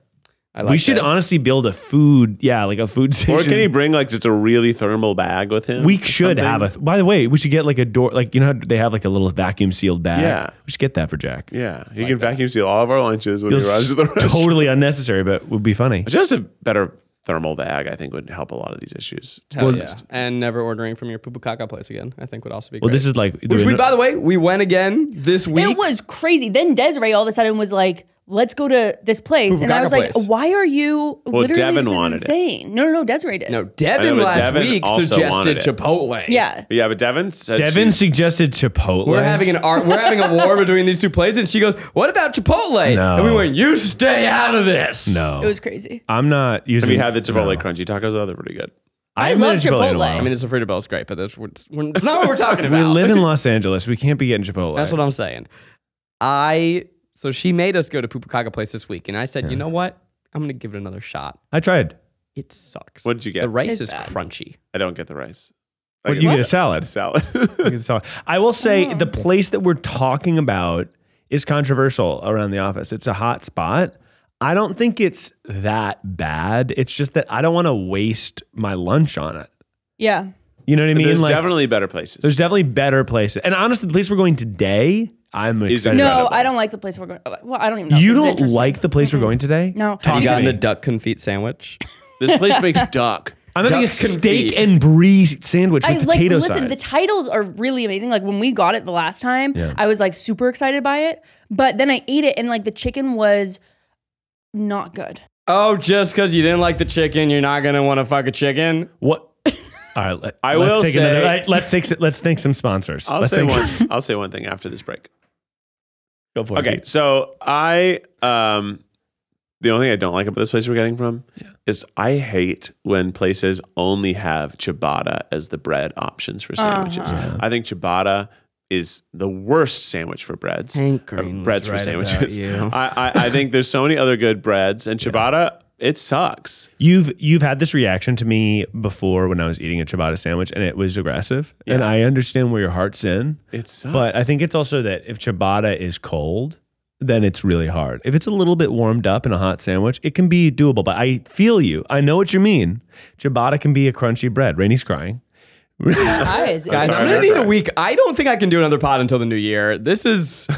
[SPEAKER 2] I like
[SPEAKER 4] we should
[SPEAKER 2] this.
[SPEAKER 4] honestly build a food, yeah, like a food station. [laughs]
[SPEAKER 3] Or can he bring like just a really thermal bag with him?
[SPEAKER 4] We should
[SPEAKER 3] something?
[SPEAKER 4] have a. By the way, we should get like a door, like you know how they have like a little vacuum sealed bag.
[SPEAKER 3] Yeah.
[SPEAKER 4] we should get that for Jack.
[SPEAKER 3] Yeah, he can vacuum seal all of our lunches when he
[SPEAKER 4] Feels
[SPEAKER 3] runs to the [laughs] restaurant.
[SPEAKER 4] totally unnecessary, but would be funny.
[SPEAKER 3] Just a better thermal bag, I think would help a lot of these issues. to be
[SPEAKER 2] Hell
[SPEAKER 3] honest.
[SPEAKER 2] yeah. And never ordering from your Pupukaka place again, I think would also be
[SPEAKER 4] Well,
[SPEAKER 2] great.
[SPEAKER 4] this is like
[SPEAKER 2] Which we, by the way, we went again this week.
[SPEAKER 5] It was crazy. Then Desiree all of a sudden was like, "Let's go to this place," and I was like,
[SPEAKER 2] place.
[SPEAKER 5] "Why are you?"
[SPEAKER 3] Well,
[SPEAKER 5] literally,
[SPEAKER 3] Devin
[SPEAKER 5] this is
[SPEAKER 3] wanted it.
[SPEAKER 5] insane. No, no, no. Desiree did.
[SPEAKER 2] no,
[SPEAKER 3] I
[SPEAKER 2] Devin
[SPEAKER 3] know, but
[SPEAKER 2] last
[SPEAKER 3] Devin
[SPEAKER 2] week
[SPEAKER 3] also
[SPEAKER 2] suggested
[SPEAKER 3] it.
[SPEAKER 2] Chipotle.
[SPEAKER 5] Yeah.
[SPEAKER 3] Yeah, but Devin said
[SPEAKER 4] Devin
[SPEAKER 3] she-
[SPEAKER 4] suggested Chipotle.
[SPEAKER 2] We're having an art. We're having a war between these two places, and she goes, "What about Chipotle?"
[SPEAKER 4] No.
[SPEAKER 2] And we went, "You stay out of this."
[SPEAKER 4] no,
[SPEAKER 5] It was crazy.
[SPEAKER 4] I'm not using.
[SPEAKER 3] have you had the Chipotle
[SPEAKER 4] no.
[SPEAKER 3] crunchy tacos? though? They're pretty good.
[SPEAKER 4] I,
[SPEAKER 5] I
[SPEAKER 4] haven't
[SPEAKER 5] love
[SPEAKER 4] had Chipotle. in a
[SPEAKER 5] Chipotle.
[SPEAKER 4] while.
[SPEAKER 2] I mean, it's a Frito Bell, it's great, but that's it's, we're- it's not what we're talking about.
[SPEAKER 4] we live in [laughs] Los Angeles. We can't be getting Chipotle.
[SPEAKER 2] That's what I'm saying. I so she made us go to Pupukaka place this week, and I said, "You know what? I'm gonna give it another shot."
[SPEAKER 4] I tried.
[SPEAKER 2] It sucks.
[SPEAKER 3] What did you get?
[SPEAKER 2] The rice
[SPEAKER 5] It's
[SPEAKER 2] is
[SPEAKER 5] bad.
[SPEAKER 2] crunchy.
[SPEAKER 3] I don't get the rice. I
[SPEAKER 4] What,
[SPEAKER 3] get
[SPEAKER 4] you
[SPEAKER 3] the
[SPEAKER 4] get a salad.
[SPEAKER 3] salad. [laughs]
[SPEAKER 4] You get a salad. I will say oh. the place that we're talking about is controversial around the office. It's a hot spot. I don't think it's that bad. It's just that I don't want to waste my lunch on it.
[SPEAKER 5] Yeah.
[SPEAKER 4] You know what I mean?
[SPEAKER 3] There's
[SPEAKER 4] Like,
[SPEAKER 3] definitely better places.
[SPEAKER 4] there's definitely better places. And honestly, the place we're going today, I'm
[SPEAKER 3] Is
[SPEAKER 4] excited.
[SPEAKER 5] No,
[SPEAKER 3] Incredible.
[SPEAKER 5] I don't like the place we're going. Well, I don't even know. if
[SPEAKER 4] You
[SPEAKER 5] this is
[SPEAKER 4] don't
[SPEAKER 5] interesting.
[SPEAKER 4] like the place we're going today?
[SPEAKER 5] No.
[SPEAKER 4] Talk
[SPEAKER 2] You
[SPEAKER 4] to
[SPEAKER 2] gotten
[SPEAKER 4] me.
[SPEAKER 2] the duck confit sandwich? [laughs]
[SPEAKER 3] this place makes [laughs] duck.
[SPEAKER 4] I'm having a
[SPEAKER 2] duck confit.
[SPEAKER 4] steak and brie sandwich
[SPEAKER 5] I
[SPEAKER 4] with
[SPEAKER 5] like
[SPEAKER 4] potato
[SPEAKER 5] listen.
[SPEAKER 4] side.
[SPEAKER 5] The titles are really amazing. Like when we got it the last time,
[SPEAKER 4] Yeah.
[SPEAKER 5] I was like super excited by it. But then I ate it and like the chicken was not good.
[SPEAKER 2] Oh, just because you didn't like the chicken, you're not gonna want to fuck a chicken?
[SPEAKER 4] what? All right, let,
[SPEAKER 3] I
[SPEAKER 4] let's
[SPEAKER 3] will
[SPEAKER 4] take
[SPEAKER 3] say-
[SPEAKER 4] another, right, let's take let's thank some sponsors.
[SPEAKER 3] I'll
[SPEAKER 4] Let's
[SPEAKER 3] say
[SPEAKER 4] thank-
[SPEAKER 3] one. [laughs] I'll say one thing after this break.
[SPEAKER 4] Go for it.
[SPEAKER 3] Okay, so I um the only thing I don't like about this place we're getting from is I hate when places only have ciabatta as the bread options for sandwiches.
[SPEAKER 5] Uh-huh.
[SPEAKER 3] I think ciabatta is the worst sandwich for breads.
[SPEAKER 2] Hank Green
[SPEAKER 3] breads for
[SPEAKER 2] right about
[SPEAKER 3] sandwiches.
[SPEAKER 2] you. [laughs]
[SPEAKER 3] I, I I think there's so many other good breads, and ciabatta it sucks.
[SPEAKER 4] You've you've had this reaction to me before when I was eating a ciabatta sandwich, and it was aggressive. And I understand where your heart's in,
[SPEAKER 3] It sucks.
[SPEAKER 4] but I think it's also that if ciabatta is cold, then it's really hard. If it's a little bit warmed up in a hot sandwich, it can be doable. But I feel you. I know what you mean. Ciabatta can be a crunchy bread. Rainie's crying.
[SPEAKER 5] Guys, [laughs]
[SPEAKER 2] Guys,
[SPEAKER 3] sorry,
[SPEAKER 2] I'm gonna
[SPEAKER 3] I'm
[SPEAKER 2] need a week. I don't think I can do another pod until the new year. This is. [laughs]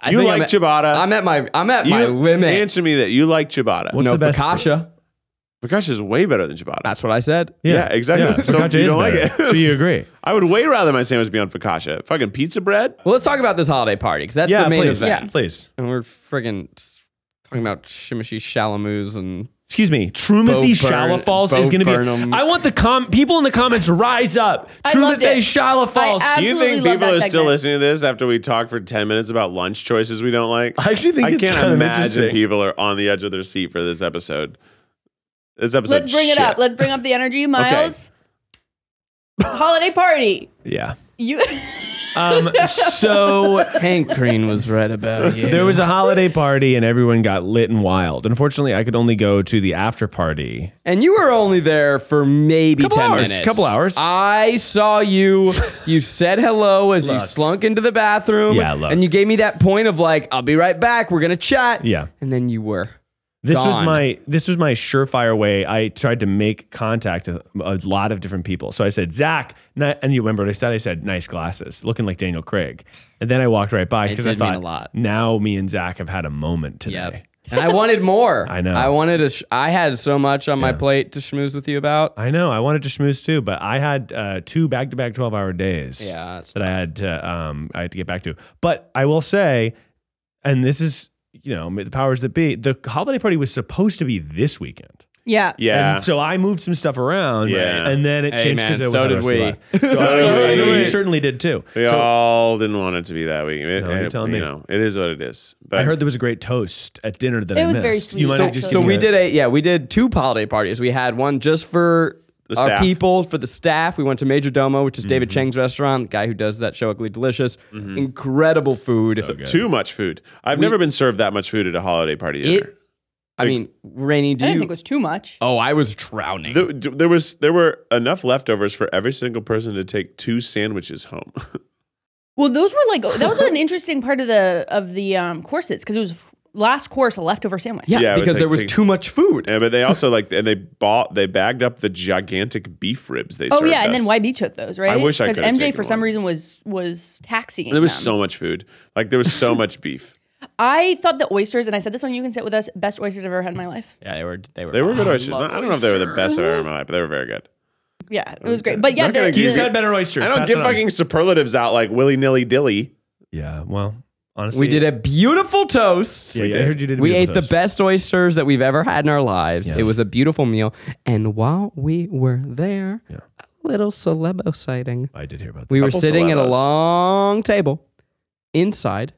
[SPEAKER 2] I. I
[SPEAKER 3] you
[SPEAKER 2] think
[SPEAKER 3] like
[SPEAKER 2] I'm at,
[SPEAKER 3] ciabatta.
[SPEAKER 2] I'm at my. I'm at
[SPEAKER 3] you
[SPEAKER 2] my limit.
[SPEAKER 3] Answer me that you like ciabatta.
[SPEAKER 4] What's
[SPEAKER 2] no,
[SPEAKER 4] the best
[SPEAKER 2] focaccia.
[SPEAKER 3] Focaccia is way better than ciabatta.
[SPEAKER 2] That's what I said.
[SPEAKER 3] Yeah, exactly. [laughs] So
[SPEAKER 4] focaccia
[SPEAKER 3] you don't like it.
[SPEAKER 4] so you agree? [laughs]
[SPEAKER 3] I would way rather my sandwich be on focaccia. Fucking pizza bread.
[SPEAKER 2] Well, let's talk about this holiday party because that's
[SPEAKER 4] yeah,
[SPEAKER 2] the main
[SPEAKER 4] please.
[SPEAKER 2] event.
[SPEAKER 5] Yeah.
[SPEAKER 4] Please.
[SPEAKER 2] And we're friggin' talking about Shimishi Shalamoos and
[SPEAKER 4] Excuse me, Trumathy
[SPEAKER 2] Bo Burn-
[SPEAKER 4] Shalafalls
[SPEAKER 2] Bo
[SPEAKER 4] is going to be.
[SPEAKER 2] Burnham.
[SPEAKER 4] I want the com people in the comments rise up.
[SPEAKER 5] I loved
[SPEAKER 4] Trumathy
[SPEAKER 5] it.
[SPEAKER 4] Shalafalls.
[SPEAKER 5] I
[SPEAKER 3] Do you
[SPEAKER 5] Absolutely
[SPEAKER 3] think
[SPEAKER 5] love
[SPEAKER 3] people
[SPEAKER 5] that
[SPEAKER 3] are still
[SPEAKER 5] segment.
[SPEAKER 3] listening to this after we talk for 10 minutes about lunch choices we don't like?
[SPEAKER 4] I actually think
[SPEAKER 3] I
[SPEAKER 4] it's
[SPEAKER 3] can't
[SPEAKER 4] kind of
[SPEAKER 3] imagine
[SPEAKER 4] interesting.
[SPEAKER 3] people are on the edge of their seat for this episode. This episode.
[SPEAKER 5] let's bring it up. Let's bring up the energy, [laughs] Miles. Holiday party.
[SPEAKER 4] Yeah.
[SPEAKER 5] You. [laughs]
[SPEAKER 4] Um, so
[SPEAKER 2] Hank Green was right about you.
[SPEAKER 4] there was a holiday party and everyone got lit and wild. Unfortunately, I could only go to the after party.
[SPEAKER 2] and you were only there for maybe
[SPEAKER 4] Couple
[SPEAKER 2] 10
[SPEAKER 4] hours,
[SPEAKER 2] minutes.
[SPEAKER 4] couple hours.
[SPEAKER 2] I saw you. You said hello as you
[SPEAKER 4] Look.
[SPEAKER 2] slunk into the bathroom.
[SPEAKER 4] Yeah, look.
[SPEAKER 2] And you gave me that point of like, I'll be right back. We're going to chat.
[SPEAKER 4] Yeah.
[SPEAKER 2] And then you were.
[SPEAKER 4] This was my this was my surefire way. I tried to make contact with a lot of different people. So I said, Zach, and you remember what I said? I said, nice glasses, looking like Daniel Craig. And then I walked right by because I thought,
[SPEAKER 2] a lot.
[SPEAKER 4] now me and Zach have had a moment today.
[SPEAKER 2] Yep. And I wanted more. [laughs]
[SPEAKER 4] I know.
[SPEAKER 2] I wanted to. Sh- I had so much on my plate to schmooze with you about.
[SPEAKER 4] I know. I wanted to schmooze too, but I had uh, two back to back 12 hour days.
[SPEAKER 2] Yeah,
[SPEAKER 4] that I had to um I had to get back to. But I will say, and this is you know the powers that be. The holiday party was supposed to be this weekend.
[SPEAKER 5] yeah.
[SPEAKER 3] Yeah.
[SPEAKER 4] And so I moved some stuff around.
[SPEAKER 3] Yeah.
[SPEAKER 4] And then it
[SPEAKER 2] Hey,
[SPEAKER 4] changed because it
[SPEAKER 2] so
[SPEAKER 4] was
[SPEAKER 2] did we.
[SPEAKER 3] So [laughs]
[SPEAKER 4] So
[SPEAKER 3] did we.
[SPEAKER 4] you certainly did too.
[SPEAKER 3] we
[SPEAKER 4] So
[SPEAKER 3] all didn't want it to be that week. It,
[SPEAKER 4] No, you're
[SPEAKER 3] it-
[SPEAKER 4] telling
[SPEAKER 3] you
[SPEAKER 4] me.
[SPEAKER 3] know, it is what it is. But
[SPEAKER 4] I heard there was a great toast at dinner that
[SPEAKER 5] It
[SPEAKER 4] I
[SPEAKER 5] was
[SPEAKER 4] missed.
[SPEAKER 5] very
[SPEAKER 4] You
[SPEAKER 5] sweet,
[SPEAKER 4] might
[SPEAKER 2] So,
[SPEAKER 4] have just
[SPEAKER 2] so we
[SPEAKER 4] a-
[SPEAKER 2] did a yeah we did two holiday parties. We had one just for
[SPEAKER 3] The
[SPEAKER 2] our
[SPEAKER 3] staff.
[SPEAKER 2] people for the staff. We went to Majordomo, which is David
[SPEAKER 4] Mm-hmm.
[SPEAKER 2] Chang's restaurant, the guy who does that show Ugly Delicious. Incredible food.
[SPEAKER 3] too much food. I've never been served that much food at a holiday party dinner.
[SPEAKER 2] It. I mean, Rainie, do
[SPEAKER 5] I didn't
[SPEAKER 2] you?
[SPEAKER 5] think it was too much.
[SPEAKER 2] oh, I was drowning.
[SPEAKER 3] There, there was there were enough leftovers for every single person to take two sandwiches home. [laughs]
[SPEAKER 5] Well, those were like that was an interesting part of the of the um, courses because it was last course a leftover sandwich.
[SPEAKER 2] yeah,
[SPEAKER 3] Yeah, it would
[SPEAKER 2] because
[SPEAKER 3] take-
[SPEAKER 2] there was
[SPEAKER 3] take-
[SPEAKER 2] too much food.
[SPEAKER 3] Yeah, but they also [laughs] like and they bought they bagged up the gigantic beef ribs they
[SPEAKER 5] Oh
[SPEAKER 3] served
[SPEAKER 5] yeah, and
[SPEAKER 3] us.
[SPEAKER 5] then YB took those right.
[SPEAKER 3] I wish I
[SPEAKER 5] because
[SPEAKER 3] could've
[SPEAKER 5] MJ
[SPEAKER 3] taken
[SPEAKER 5] for some
[SPEAKER 3] one.
[SPEAKER 5] reason was was taxiing.
[SPEAKER 3] There was
[SPEAKER 5] them.
[SPEAKER 3] so much food. Like there was so [laughs] much beef.
[SPEAKER 5] I thought the oysters, and I said this one, you can sit with us, best oysters I've ever had in my life.
[SPEAKER 2] Yeah, they were they were
[SPEAKER 3] They were good
[SPEAKER 2] I
[SPEAKER 3] oysters. I don't know if they were the best I've ever had in my life, but they were very good.
[SPEAKER 5] Yeah, it was great. But yeah,
[SPEAKER 3] Not gonna
[SPEAKER 5] the,
[SPEAKER 3] give
[SPEAKER 4] He's
[SPEAKER 3] you-
[SPEAKER 5] the-
[SPEAKER 4] had better oysters.
[SPEAKER 3] I don't
[SPEAKER 4] Pass
[SPEAKER 3] give
[SPEAKER 4] on.
[SPEAKER 3] fucking superlatives out like willy nilly dilly.
[SPEAKER 4] Yeah, well, honestly,
[SPEAKER 2] We did a beautiful toast.
[SPEAKER 4] Yeah,
[SPEAKER 3] We
[SPEAKER 4] yeah, I heard you did. a
[SPEAKER 2] We
[SPEAKER 4] beautiful
[SPEAKER 2] ate the best oysters that we've ever had in our lives.
[SPEAKER 4] Yeah.
[SPEAKER 2] It was a beautiful meal. And while we were there,
[SPEAKER 4] Yeah.
[SPEAKER 2] a little celebo sighting.
[SPEAKER 4] I did hear about that.
[SPEAKER 2] We were
[SPEAKER 3] Couple
[SPEAKER 2] sitting at a long table inside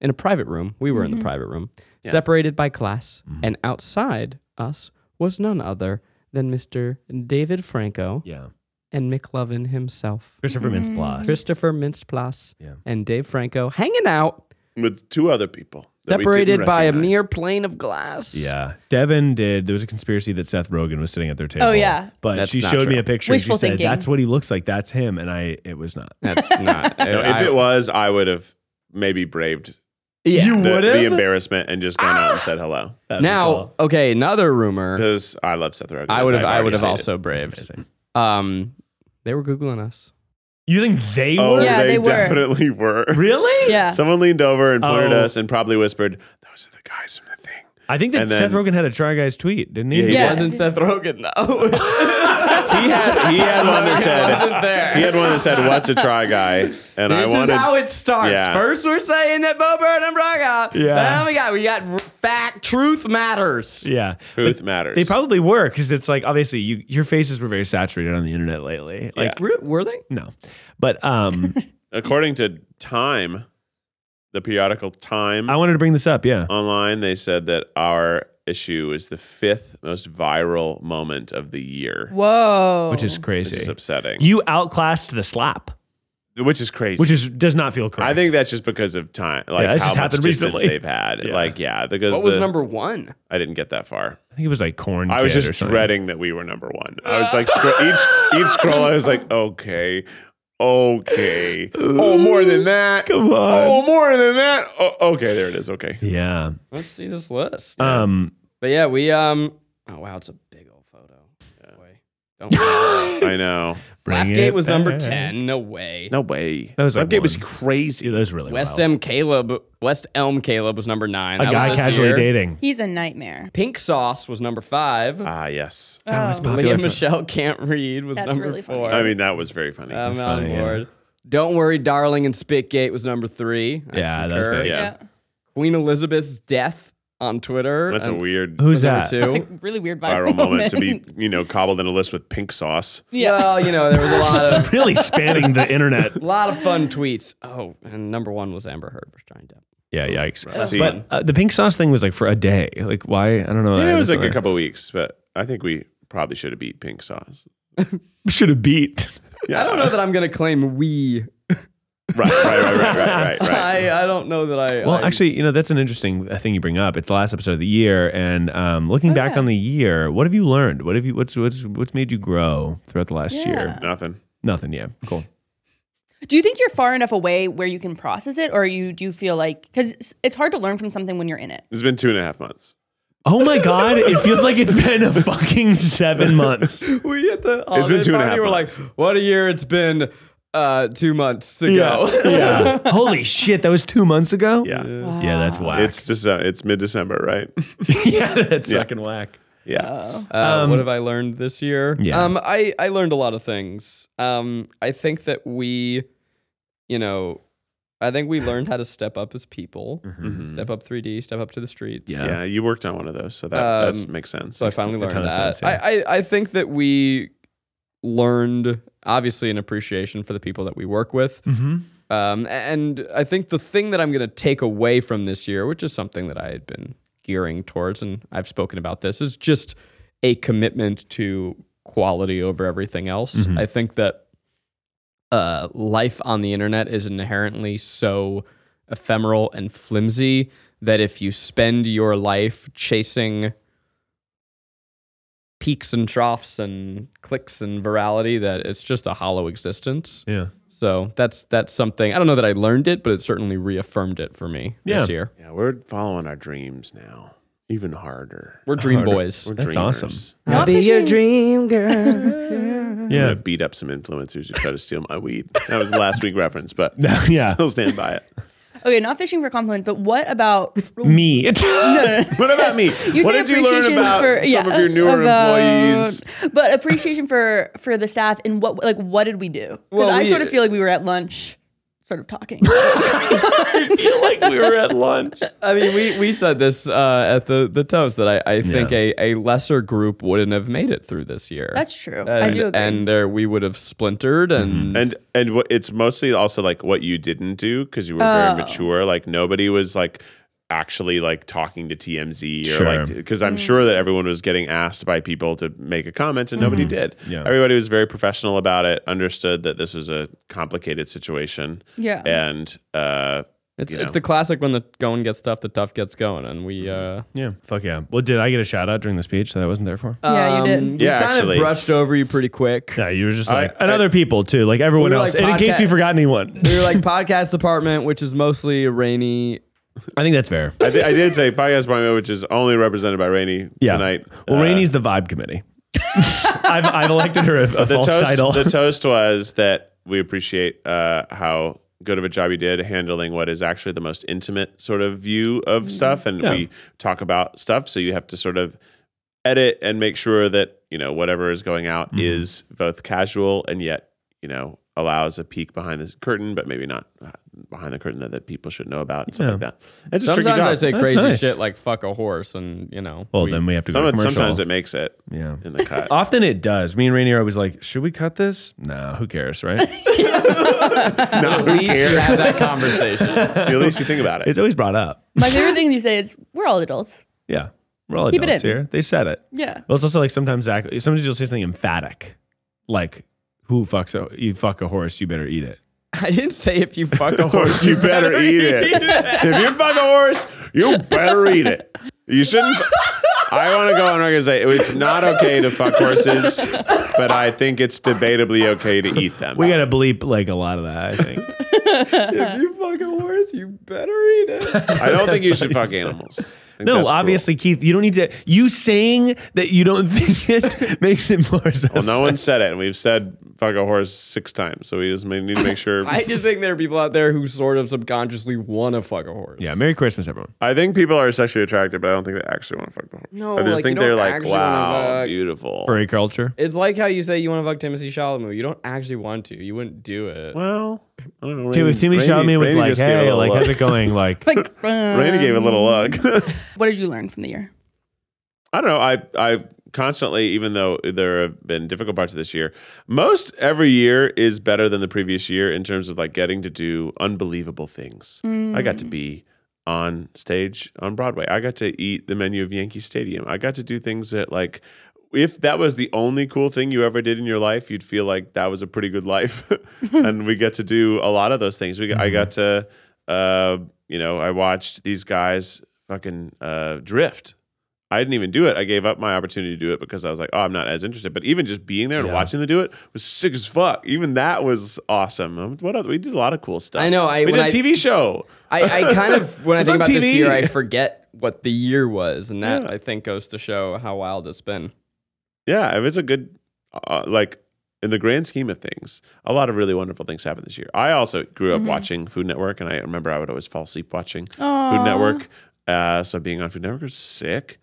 [SPEAKER 2] in a private room. We were in the private room,
[SPEAKER 3] Yeah.
[SPEAKER 2] separated by glass.
[SPEAKER 4] Mhm.
[SPEAKER 2] And outside us was none other than Mr. David Franco
[SPEAKER 4] yeah,
[SPEAKER 2] and McLovin himself.
[SPEAKER 4] Christopher Mintz-Plasse.
[SPEAKER 2] Christopher Mintz-Plasse
[SPEAKER 4] Yeah.
[SPEAKER 2] and Dave Franco hanging out,
[SPEAKER 3] with two other people.
[SPEAKER 2] separated
[SPEAKER 3] didn't
[SPEAKER 2] by a mere plane of glass.
[SPEAKER 4] Yeah, Devin did. There was a conspiracy that Seth Rogen was sitting at their table.
[SPEAKER 5] Oh, yeah.
[SPEAKER 4] but
[SPEAKER 2] That's
[SPEAKER 4] she
[SPEAKER 2] not
[SPEAKER 4] showed me a picture. and
[SPEAKER 5] Wishful
[SPEAKER 4] she said,
[SPEAKER 5] thinking.
[SPEAKER 4] "That's what he looks like. That's him." And I, it was not.
[SPEAKER 2] That's [laughs] not.
[SPEAKER 3] No, if
[SPEAKER 2] I-
[SPEAKER 3] it was, I would have maybe braved
[SPEAKER 2] yeah.
[SPEAKER 4] You
[SPEAKER 3] the,
[SPEAKER 4] would've?
[SPEAKER 3] the embarrassment and just gone out and said hello
[SPEAKER 4] That'd
[SPEAKER 2] Now,
[SPEAKER 4] cool.
[SPEAKER 2] okay, another rumor.
[SPEAKER 3] because I love Seth Rogen.
[SPEAKER 2] I
[SPEAKER 3] as
[SPEAKER 2] would have.
[SPEAKER 3] I've
[SPEAKER 2] I
[SPEAKER 3] already
[SPEAKER 2] would have
[SPEAKER 3] stated.
[SPEAKER 2] also braved.
[SPEAKER 4] amazing.
[SPEAKER 2] Um, they were googling us.
[SPEAKER 4] You think they
[SPEAKER 3] Oh,
[SPEAKER 4] were
[SPEAKER 5] Yeah,
[SPEAKER 3] they,
[SPEAKER 5] they were.
[SPEAKER 3] definitely were. [laughs]
[SPEAKER 4] really?
[SPEAKER 5] yeah.
[SPEAKER 3] Someone leaned over and pointed
[SPEAKER 4] Oh.
[SPEAKER 3] us and probably whispered, "Those are the guys from the thing."
[SPEAKER 4] I think that
[SPEAKER 3] And
[SPEAKER 4] Seth Rogen had a Try Guys tweet, didn't he?
[SPEAKER 3] Yeah, he
[SPEAKER 2] It
[SPEAKER 5] Yeah.
[SPEAKER 2] wasn't Seth Rogen though. [laughs]
[SPEAKER 3] He had he had one that said he had one that said, "What's a try guy?" And I
[SPEAKER 2] this
[SPEAKER 3] wanted
[SPEAKER 2] is how it starts.
[SPEAKER 3] Yeah.
[SPEAKER 2] First, we're saying that Bo Burnham Braga.
[SPEAKER 4] Yeah.
[SPEAKER 2] Then we got we got fact. Truth matters.
[SPEAKER 4] Yeah.
[SPEAKER 3] truth matters.
[SPEAKER 4] They probably were because it's like obviously you your faces were very saturated on the internet lately. Like
[SPEAKER 3] Yeah.
[SPEAKER 2] Were, were they?
[SPEAKER 4] no, but um, [laughs]
[SPEAKER 3] according to Time, the periodical Time
[SPEAKER 4] I wanted to bring this up. Yeah,
[SPEAKER 3] online, they said that our issue is the fifth most viral moment of the year,
[SPEAKER 5] Whoa.
[SPEAKER 4] which is crazy.
[SPEAKER 3] which
[SPEAKER 4] crazy.
[SPEAKER 3] is upsetting.
[SPEAKER 4] you outclassed the slap,
[SPEAKER 3] which is crazy.
[SPEAKER 4] which is does not feel correct.
[SPEAKER 3] I think that's just because of time, like
[SPEAKER 4] that's
[SPEAKER 3] how
[SPEAKER 4] just
[SPEAKER 3] much
[SPEAKER 4] happened
[SPEAKER 3] distance
[SPEAKER 4] recently.
[SPEAKER 3] they've had.
[SPEAKER 4] Yeah.
[SPEAKER 3] Like, yeah, because
[SPEAKER 2] What was
[SPEAKER 3] the-
[SPEAKER 2] number one?
[SPEAKER 3] I didn't get that far.
[SPEAKER 4] I think it was like corn.
[SPEAKER 3] I was just dreading that we were number one. I was like, scro- each each scroll, I was like, okay, okay, [laughs] oh, more than that.
[SPEAKER 4] Come on.
[SPEAKER 3] Oh, more than that. Oh, okay, there it is. Okay.
[SPEAKER 4] Yeah.
[SPEAKER 2] Let's see this list.
[SPEAKER 4] Um.
[SPEAKER 2] but yeah, we um. Oh wow, it's a big old photo. Boy, don't. [laughs]
[SPEAKER 3] I know.
[SPEAKER 4] Bring
[SPEAKER 2] Slapgate
[SPEAKER 4] it
[SPEAKER 2] was number ten. No way.
[SPEAKER 3] No way.
[SPEAKER 4] That was like
[SPEAKER 3] was crazy.
[SPEAKER 4] Yeah, that was really
[SPEAKER 2] West
[SPEAKER 4] wild.
[SPEAKER 2] M Caleb, West Elm Caleb was number nine.
[SPEAKER 4] A
[SPEAKER 2] That
[SPEAKER 4] guy
[SPEAKER 2] was this
[SPEAKER 4] casually
[SPEAKER 2] year.
[SPEAKER 4] dating.
[SPEAKER 5] He's a nightmare.
[SPEAKER 2] Pink Sauce was number five.
[SPEAKER 3] Ah, yes.
[SPEAKER 4] That was
[SPEAKER 5] Oh.
[SPEAKER 4] popular
[SPEAKER 2] Lea
[SPEAKER 4] for-
[SPEAKER 2] Michele Can't Read was
[SPEAKER 5] That's
[SPEAKER 2] number
[SPEAKER 5] really funny.
[SPEAKER 2] four.
[SPEAKER 3] I mean, that was very funny.
[SPEAKER 2] I'm
[SPEAKER 4] That's
[SPEAKER 2] on
[SPEAKER 4] funny, yeah.
[SPEAKER 2] board. Don't worry, darling, and Spitgate was number three. I
[SPEAKER 4] Yeah, that was
[SPEAKER 2] concur.
[SPEAKER 4] big.
[SPEAKER 3] Yeah.
[SPEAKER 2] Queen Elizabeth's death on Twitter.
[SPEAKER 3] That's a weird
[SPEAKER 4] Who's that?
[SPEAKER 2] two.
[SPEAKER 5] Like, [laughs] really weird viral,
[SPEAKER 3] viral moment to be, you know, cobbled in a list with pink sauce.
[SPEAKER 5] Yeah.
[SPEAKER 2] Well, you know, there was a lot [laughs] of
[SPEAKER 4] really spanning the internet.
[SPEAKER 2] a [laughs] lot of fun tweets. Oh, and number one was Amber Heard versus Johnny Depp.
[SPEAKER 4] Yeah, yikes.
[SPEAKER 3] See,
[SPEAKER 4] But uh, the pink sauce thing was like for a day. Like why? I don't know.
[SPEAKER 3] yeah, it was like a
[SPEAKER 4] thought-
[SPEAKER 3] couple weeks, but I think we probably should have beat pink sauce.
[SPEAKER 4] should have beat.
[SPEAKER 3] Yeah,
[SPEAKER 2] I don't know that I'm going to claim we.
[SPEAKER 3] Right, right, right, right, right, right, right. [laughs]
[SPEAKER 2] I, I don't know that I.
[SPEAKER 4] Well,
[SPEAKER 2] I-
[SPEAKER 4] actually, you know that's an interesting thing you bring up. It's the last episode of the year, and um, looking back
[SPEAKER 5] yeah.
[SPEAKER 4] on the year, what have you learned? What have you? What's what's what's made you grow throughout the last
[SPEAKER 5] Yeah.
[SPEAKER 4] year?
[SPEAKER 3] Nothing.
[SPEAKER 4] Nothing. Yeah, cool.
[SPEAKER 5] Do you think you're far enough away where you can process it, or you do you feel like because it's hard to learn from something when you're in it?
[SPEAKER 3] It's been two and a half months.
[SPEAKER 4] Oh my god, it feels like it's been a fucking seven months. [laughs]
[SPEAKER 2] we hit the.
[SPEAKER 3] It's been
[SPEAKER 2] holiday
[SPEAKER 3] two and a
[SPEAKER 2] party, We're like, what a year it's been. Uh, two months ago.
[SPEAKER 4] yeah. [laughs] Holy shit, that was two months ago.
[SPEAKER 3] Yeah.
[SPEAKER 4] Yeah, that's whack.
[SPEAKER 3] It's just uh, it's mid December, right? [laughs]
[SPEAKER 4] yeah, that's
[SPEAKER 3] Yeah.
[SPEAKER 4] fucking whack.
[SPEAKER 3] yeah.
[SPEAKER 2] Uh,
[SPEAKER 4] Um,
[SPEAKER 2] what have I learned this year?
[SPEAKER 4] Yeah.
[SPEAKER 2] Um, I, I learned a lot of things. Um, I think that we, you know, I think we learned how to step up as people,
[SPEAKER 3] Mhm.
[SPEAKER 2] step up 3D, step up to the streets.
[SPEAKER 4] Yeah.
[SPEAKER 3] Yeah. you worked on one of those, so that
[SPEAKER 2] Um,
[SPEAKER 3] that makes sense.
[SPEAKER 2] So I finally
[SPEAKER 4] a
[SPEAKER 2] learned
[SPEAKER 4] ton of
[SPEAKER 2] that.
[SPEAKER 4] sense, yeah.
[SPEAKER 2] I, I, I think that we learned, obviously, an appreciation for the people that we work with.
[SPEAKER 4] Mm-hmm.
[SPEAKER 2] Um, and I think the thing that I'm going to take away from this year, which is something that I had been gearing towards, and I've spoken about this, is just a commitment to quality over everything else.
[SPEAKER 4] Mhm.
[SPEAKER 2] I think that uh, life on the internet is inherently so ephemeral and flimsy that if you spend your life chasing peaks and troughs and clicks and virality, that it's just a hollow existence.
[SPEAKER 4] Yeah.
[SPEAKER 2] So that's that's something I don't know that I learned it, but it certainly reaffirmed it for me this year.
[SPEAKER 3] yeah, we're following our dreams now, even harder.
[SPEAKER 2] We're dream
[SPEAKER 4] Harder.
[SPEAKER 2] boys.
[SPEAKER 3] We're
[SPEAKER 4] That's
[SPEAKER 3] dreamers.
[SPEAKER 4] awesome.
[SPEAKER 5] Not fishing-
[SPEAKER 2] dream [laughs] girl.
[SPEAKER 3] I'm
[SPEAKER 4] Yeah.
[SPEAKER 3] gonna beat up some influencers who try to steal my weed. That was a last week reference, but [laughs]
[SPEAKER 4] yeah.
[SPEAKER 3] still stand by it.
[SPEAKER 5] Okay, not fishing for compliments, but what about [laughs]
[SPEAKER 4] Me. [laughs] [laughs]
[SPEAKER 3] What about me?
[SPEAKER 5] You
[SPEAKER 3] what did you learn
[SPEAKER 5] appreciation
[SPEAKER 3] about
[SPEAKER 5] for
[SPEAKER 3] some
[SPEAKER 5] yeah,
[SPEAKER 3] of your newer
[SPEAKER 5] about-
[SPEAKER 3] employees?
[SPEAKER 5] But appreciation for for the staff and what like what did we do? Because
[SPEAKER 2] Well,
[SPEAKER 5] I
[SPEAKER 2] we-
[SPEAKER 5] sort of feel like we were at lunch, sort of talking. [laughs]
[SPEAKER 4] I feel like we were at lunch.
[SPEAKER 2] I mean, we, we said this uh, at the, the toast that I, I think
[SPEAKER 4] Yeah.
[SPEAKER 2] a, a lesser group wouldn't have made it through this year.
[SPEAKER 5] That's true.
[SPEAKER 2] And,
[SPEAKER 5] I do agree.
[SPEAKER 2] And there we would have splintered and,
[SPEAKER 3] And and what it's mostly also like what you didn't do because you were very
[SPEAKER 5] Oh.
[SPEAKER 3] mature. Like nobody was like actually like talking to TMZ or
[SPEAKER 4] Sure.
[SPEAKER 3] like because I'm sure that everyone was getting asked by people to make a comment and nobody did.
[SPEAKER 4] Yeah.
[SPEAKER 3] Everybody was very professional about it, understood that this was a complicated situation.
[SPEAKER 5] Yeah.
[SPEAKER 3] And uh
[SPEAKER 2] it's,
[SPEAKER 3] you
[SPEAKER 2] it's the classic when the going gets tough, the tough gets going. And we, uh,
[SPEAKER 4] Yeah, fuck yeah. Well, did I get a shout out during the speech that I wasn't there for?
[SPEAKER 5] Yeah, you did.
[SPEAKER 2] um,
[SPEAKER 3] Yeah,
[SPEAKER 2] kind
[SPEAKER 3] actually.
[SPEAKER 2] of brushed over you pretty quick.
[SPEAKER 4] Yeah, you were just
[SPEAKER 3] I-
[SPEAKER 4] and
[SPEAKER 3] I-
[SPEAKER 4] other people too, like everyone
[SPEAKER 2] We
[SPEAKER 4] else.
[SPEAKER 2] like
[SPEAKER 4] and in case we forgot anyone,
[SPEAKER 2] we were like [laughs] podcast department, which is mostly Rainie.
[SPEAKER 4] I think that's fair.
[SPEAKER 3] I, di- I did say podcast appointment, which is only represented by Rainie
[SPEAKER 4] Yeah.
[SPEAKER 3] tonight.
[SPEAKER 4] Well,
[SPEAKER 3] Uh,
[SPEAKER 4] Rainie's the vibe committee. [laughs] I've, I've elected her a, a
[SPEAKER 3] the
[SPEAKER 4] false
[SPEAKER 3] toast,
[SPEAKER 4] title.
[SPEAKER 3] the [laughs] toast was that we appreciate uh, how good of a job you did handling what is actually the most intimate sort of view of stuff, and
[SPEAKER 4] Yeah.
[SPEAKER 3] we talk about stuff. So you have to sort of edit and make sure that you know whatever is going out
[SPEAKER 4] Mm-hmm.
[SPEAKER 3] is both casual and yet you know allows a peek behind the curtain, but maybe not uh, behind the curtain that, that people should know about and stuff
[SPEAKER 4] Yeah.
[SPEAKER 3] like that. It's a tricky
[SPEAKER 2] Sometimes
[SPEAKER 3] job.
[SPEAKER 2] I say
[SPEAKER 4] That's
[SPEAKER 2] crazy
[SPEAKER 4] nice.
[SPEAKER 2] shit like fuck a horse, and you know.
[SPEAKER 4] well,
[SPEAKER 2] we-
[SPEAKER 4] then we have to go
[SPEAKER 3] Some-
[SPEAKER 4] to commercial.
[SPEAKER 3] sometimes it makes it
[SPEAKER 4] yeah.
[SPEAKER 3] in the cut. [laughs]
[SPEAKER 4] Often it does. Me and Rainier are always like, should we cut this? No, who cares, right? [laughs] [laughs]
[SPEAKER 3] no,
[SPEAKER 2] at least you have that conversation.
[SPEAKER 3] At least you think about it.
[SPEAKER 4] it's always brought up.
[SPEAKER 5] My favorite thing you say is we're all adults.
[SPEAKER 4] Yeah. We're all
[SPEAKER 5] Keep it
[SPEAKER 4] adults
[SPEAKER 5] in.
[SPEAKER 4] here. They said it.
[SPEAKER 5] Yeah.
[SPEAKER 4] Well, it's also like sometimes Zach, sometimes you'll say something emphatic, like, who fucks a, you fuck a horse, you better eat it.
[SPEAKER 2] I didn't say if you fuck a
[SPEAKER 3] horse, [laughs]
[SPEAKER 2] horse,
[SPEAKER 3] you better eat it. if you fuck a horse, you better eat it. You shouldn't. [laughs] I want to go on record and say it's not okay to fuck horses, but I think it's debatably okay to eat them.
[SPEAKER 4] We got to bleep like a lot of that, I think. [laughs]
[SPEAKER 2] if you fuck a horse, you better eat it.
[SPEAKER 3] I don't think you should fuck animals.
[SPEAKER 4] No,
[SPEAKER 3] that's cruel.
[SPEAKER 4] obviously, Keith, you don't need to. You saying that you don't think it makes it more.
[SPEAKER 3] Well, no one said it, and we've said fuck a horse six times, so we just may- need to make sure. [laughs]
[SPEAKER 2] I just think there are people out there who sort of subconsciously want to fuck a horse.
[SPEAKER 4] Yeah, Merry Christmas, everyone.
[SPEAKER 3] I think people are sexually attracted, but I don't think they actually want to fuck the horse.
[SPEAKER 2] No,
[SPEAKER 3] I just
[SPEAKER 2] like,
[SPEAKER 3] think they're like, wow, beautiful.
[SPEAKER 4] Furry culture.
[SPEAKER 2] It's like how you say you want to fuck Timothée Chalamet. You don't actually want to. You wouldn't do it.
[SPEAKER 3] Well, I don't know.
[SPEAKER 4] Tim, if Timmy
[SPEAKER 3] Rainie-
[SPEAKER 4] Chalamet was
[SPEAKER 3] Rainie
[SPEAKER 4] like,
[SPEAKER 3] just
[SPEAKER 4] hey, like,
[SPEAKER 3] look.
[SPEAKER 4] how's it going? Like, [laughs]
[SPEAKER 5] Like, uh,
[SPEAKER 3] Rainie gave a little look. [laughs]
[SPEAKER 5] what did you learn from the year?
[SPEAKER 3] I don't know. I I constantly, even though there have been difficult parts of this year, most every year is better than the previous year in terms of like getting to do unbelievable things. I got to be on stage on Broadway. I got to eat the menu of Yankee Stadium. I got to do things that like if that was the only cool thing you ever did in your life, you'd feel like that was a pretty good life. [laughs] and we get to do a lot of those things. We I got to uh, you know, I watched these guys fucking uh, drift. I didn't even do it. I gave up my opportunity to do it because I was like, oh, I'm not as interested. But even just being there and
[SPEAKER 4] Yeah.
[SPEAKER 3] watching them do it was sick as fuck. Even that was awesome. Um, What else? We did a lot of cool stuff.
[SPEAKER 2] I know, I-
[SPEAKER 3] we did a
[SPEAKER 2] I-
[SPEAKER 3] TV show.
[SPEAKER 2] I, I kind of [laughs] when I think about this year, I forget what the year was, and that
[SPEAKER 3] Yeah.
[SPEAKER 2] I think goes to show how wild it's been.
[SPEAKER 3] Yeah, if it's a good, uh, like in the grand scheme of things, a lot of really wonderful things happened this year. I also grew up watching Food Network, and I remember I would always fall asleep watching Food Network. Uh, so being on Food Network was sick.